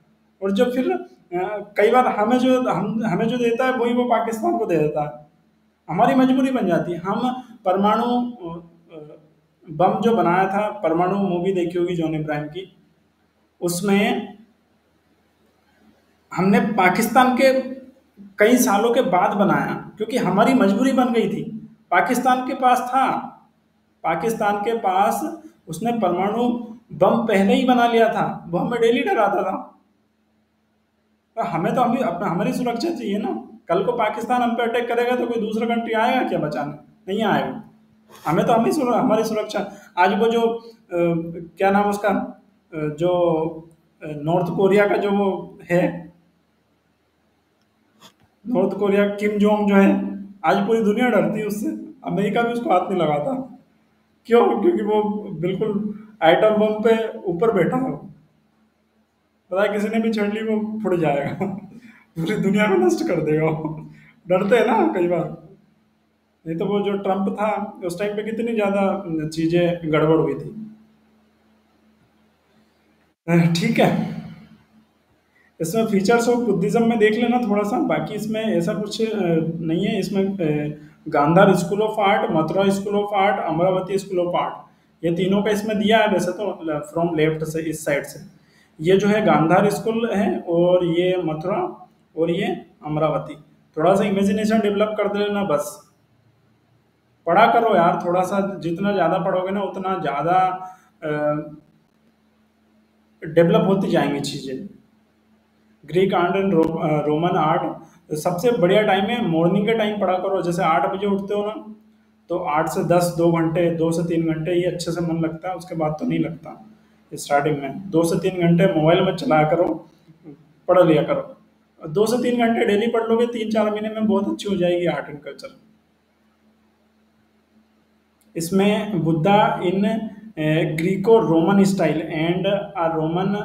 और जो फिर कई बार हमें जो, हम, हमें जो देता है, वही वो वो पाकिस्तान को दे देता है। हमारी मजबूरी बन जाती है। हम परमाणु बम जो बनाया था, परमाणु मूवी देखी होगी जॉन इब्राहिम की, उसमें हमने पाकिस्तान के कई सालों के बाद बनाया, क्योंकि हमारी मजबूरी बन गई थी। पाकिस्तान के पास था। पाकिस्तान के पास उसने परमाणु बम पहले ही बना लिया था। वो हमें डेली डराता था। हमें तो हमें अपना हमारी सुरक्षा चाहिए ना। कल को पाकिस्तान हम पे अटैक करेगा तो कोई दूसरा कंट्री आएगा क्या बचाने? नहीं आएगा। हमें तो हमें सुर, हमारी सुरक्षा। आज वो जो अ, क्या नाम उसका जो नॉर्थ कोरिया का जो वो है नॉर्थ कोरिया किम जोंग जो है आज पूरी दुनिया डरती है उससे। अमेरिका भी उसको हाथ नहीं लगाता। क्यों? क्योंकि वो बिल्कुल आइटम बम पे ऊपर बैठा है। पता है किसी ने भी छेड़ ली वो फुट जाएगा। पूरी दुनिया को नष्ट कर देगा वो। डरते हैं ना कई बार। नहीं तो वो जो ट्रंप था, उस टाइम पे कितनी ज़्यादा चीज़ें गड़बड़ हुई थी। ठीक है। इसमें फीचर्स ऑफ़ बुद्धिज्म में देख लेना थोड़ा सा। बाकी इसमें ऐसा कुछ नहीं है। इसमें Gandhara school of art Mathura school of art Amaravati school of art ये तीनों का इसमें दिया है वैसे तो फ्रॉम लेफ़्ट से, इस साइड से। ये जो है गांधार स्कूल है और ये मथुरा और ये अमरावती। थोड़ा सा इमेजिनेशन डेवलप कर लेना बस। पढ़ा करो यार, थोड़ा सा जितना ज़्यादा पढ़ोगे ना, उतना ज़्यादा डेवलप होती जाएँगी चीज़ें। Greek art and Roman art सबसे बढ़िया टाइम है मॉर्निंग के टाइम पढ़ा करो। जैसे आठ बजे उठते हो ना तो आठ से दस, दो घंटे, दो से तीन घंटे, ये अच्छे से मन लगता है, उसके बाद तो नहीं लगता। स्टार्टिंग में। दो से तीन घंटे मोबाइल में चलाया करो, पढ़ लिया करो। दो से तीन घंटे डेली पढ़ लोगे, तीन चार महीने में बहुत अच्छी हो जाएगी आर्ट एंड कल्चर इसमें Buddha in Greco Roman style and uh Roman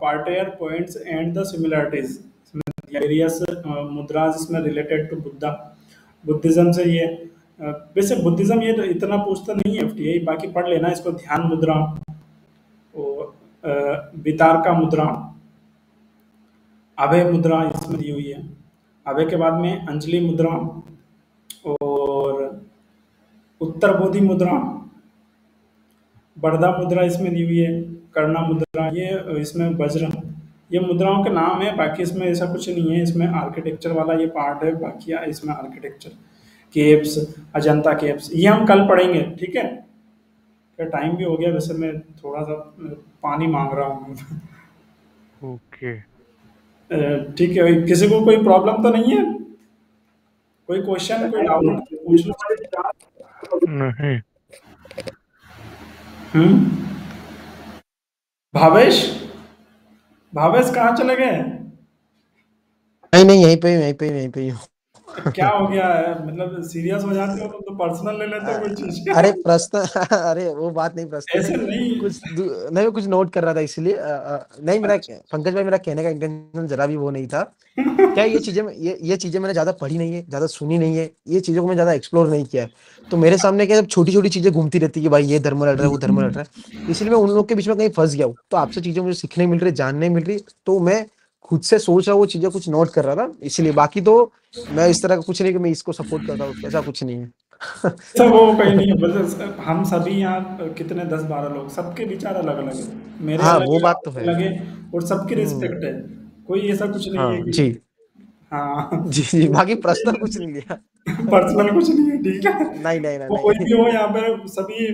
portraiture points and the similarities various mudras इसमें रिलेटेड टू बुद्धा। बुद्धिज्म से ये वैसे बुद्धिज्म ये तो इतना पूछता नहीं है एफटीआई बाकी पढ़ लेना, इसको ध्यान मुद्रा। और अ, वितारका मुद्रा अभय मुद्रा इसमें दी हुई है। अभय के बाद में अंजलि मुद्रा और उत्तर बोधि मुद्रा बड़दा मुद्रा इसमें दी हुई है कर्णा मुद्रा ये इसमें वज्र ये मुद्राओं के नाम है बाकी इसमें ऐसा कुछ नहीं है इसमें आर्किटेक्चर वाला ये पार्ट है बाकी इसमें आर्किटेक्चर केव्स अजंता केव्स ये हम कल पढ़ेंगे ठीक है? क्या टाइम भी हो गया वैसे मैं थोड़ा सा पानी मांग रहा हूँ। ओके। ठीक है किसी को कोई प्रॉब्लम तो नहीं है? कोई क्वेश्चन कोई डाउट पूछ लो। नहीं। हम्म? भावेश? भावेश कहाँ चले गए? नहीं नहीं यहीं पे ही यहीं पे ही यहीं पे ही हूँ। क्या हो गया है? मतलब सीरियस हो जाते हो तो पर्सनल ले लेते हो कोई चीज़? अरे प्रश्न अरे वो बात नहीं प्रश्न। ऐसे नहीं। कुछ नहीं मैं कुछ नोट कर रहा था इसलिए नहीं मेरा पंकज भाई मेरा कहने का इंटेंशन जरा भी वो नहीं था। क्या ये चीज़ें ये ये चीज़ें मैंने ज़्यादा पढ़ी नहीं है ज़्यादा सुनी नहीं है ये चीज़ों को मैं ज़्यादा एक्सप्लोर नहीं किया है। तो मेरे सामने क्या छोटी छोटी चीज़ें घूमती रहती है भाई ये धर्म लड़ रहा है वो धर्म लड़ रहा है। इसलिए मैं उन लोग के बीच में कहीं फंस गया हूँ। तो आपसे चीज़ें मुझे सीखने मिल रही है जानने मिल रही तो मैं खुद से सोच रहा वो चीज़ें कुछ नोट कर रहा था इसीलिए बाकी तो मैं इस तरह का कुछ नहीं कि मैं इसको सपोर्ट करता हूँ ऐसा कुछ नहीं है। सब वो कहीं नहीं है बस हम सभी यहाँ कितने दस बारह लोग सबके विचार अलग अलग है। मेरे हाँ, वो बात तो है। अलग है। और सबकी रिस्पेक्ट है। कोई ऐसा कुछ नहीं हाँ है जी। हाँ। जी जी बाकी पर्सनल कुछ नहीं लिया पर्सनल कुछ नहीं है ठीक है? नहीं नहीं नहीं कोई नहीं। भी हो यहाँ पर सभी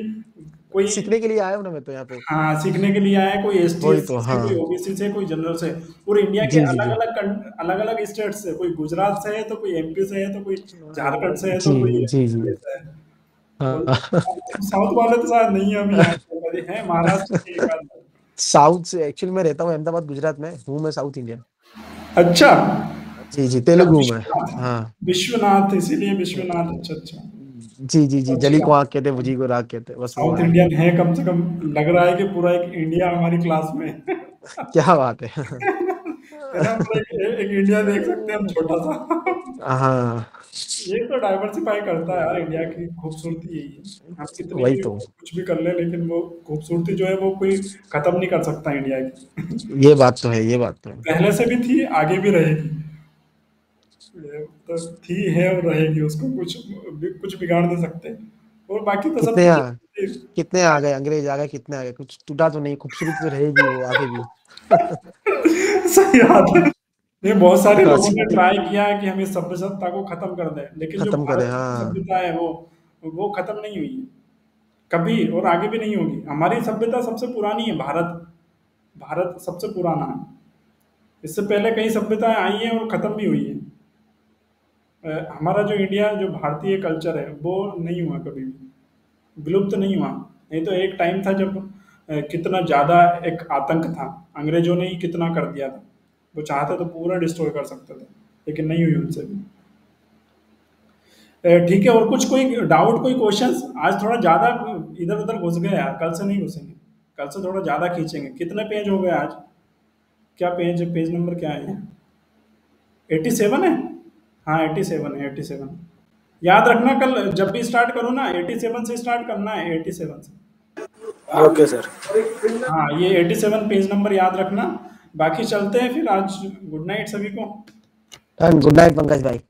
कोई सीखने के लिए आया हूँ ना मैं तो यहाँ पे। हाँ सीखने के लिए आया कोई एस टी तो, हाँ। कोई ओबीसी से कोई जनरल से। और इंडिया के अलग अलग अलग अलग स्टेट से कोई गुजरात से है तो कोई एमपी से है तो कोई झारखंड से है तो कोई जी, जी। है। साउथ वाले तो शायद नहीं है अभी है महाराष्ट्र। साउथ से एक्चुअली मैं रहता हूँ अहमदाबाद गुजरात में हूँ मैं साउथ इंडियन। अच्छा। जी जी तेलुगु में हाँ। विश्वनाथ इसीलिए विश्वनाथ अच्छा अच्छा। जी जी जी जली को आग कहते हैं भुजी को राग कहते हैं बस साउथ इंडियन है कम से कम लग रहा है कि पूरा एक इंडिया हमारी क्लास में क्या बात है। एक, इंडिया देख सकते हैं हम छोटा सा। हाँ। ये तो डाइवर्सिफाई करता है यार इंडिया की खूबसूरती यही है। हम कितनी वही तो। कुछ भी कर ले लेकिन वो खूबसूरती जो है वो कोई खत्म नहीं कर सकता इंडिया की। ये बात तो है ये बात तो है। पहले से भी थी आगे भी रहेगी। तो थी है और रहेगी उसको कुछ कुछ बिगाड़ नहीं सकते। और बाकी तो सब कितने आ कितने आ गए अंग्रेज़ आ गए कितने आ गए? कुछ टूटा तो नहीं खूबसूरती तो रहेगी वो आगे भी। सही बात है। ये बहुत सारे हाँ, लोगों ने ट्राई किया है कि हम इस सभ्यता को खत्म कर दें लेकिन जो खत्म करें, हाँ। सभ्यता है वो वो खत्म नहीं हुई। है कभी और आगे भी नहीं होगी। हमारी सभ्यता सबसे पुरानी है भारत। भारत सबसे पुराना है। इससे पहले कई सभ्यताएँ आई हैं और खत्म भी हुई हैं। हमारा जो इंडिया जो भारतीय कल्चर है, वो नहीं हुआ कभी भी। विलुप्त नहीं हुआ। नहीं तो एक टाइम था जब कितना ज़्यादा एक आतंक था। अंग्रेज़ों ने ही कितना कर दिया था। वो चाहते तो पूरा डिस्ट्रॉय कर सकते थे, लेकिन नहीं हुई उनसे भी। ठीक है, और कुछ कोई डाउट कोई क्वेश्चंस आज थोड़ा ज़्यादा इधर उधर घुस गए यार। कल से नहीं घुसेंगे। कल से थोड़ा ज़्यादा खींचेंगे। कितने पेज हो गए आज? क्या पेज पेज नंबर क्या है? एट्टी सेवन है? हाँ एटी सेवन है एटी सेवन याद रखना कल जब भी स्टार्ट करो ना एटी सेवन से स्टार्ट करना है एटी सेवन से। ओके सर हाँ ये एटी सेवन पेज नंबर याद रखना। बाकी चलते हैं फिर आज। गुड नाइट सभी को। गुड नाइट पंकज भाई।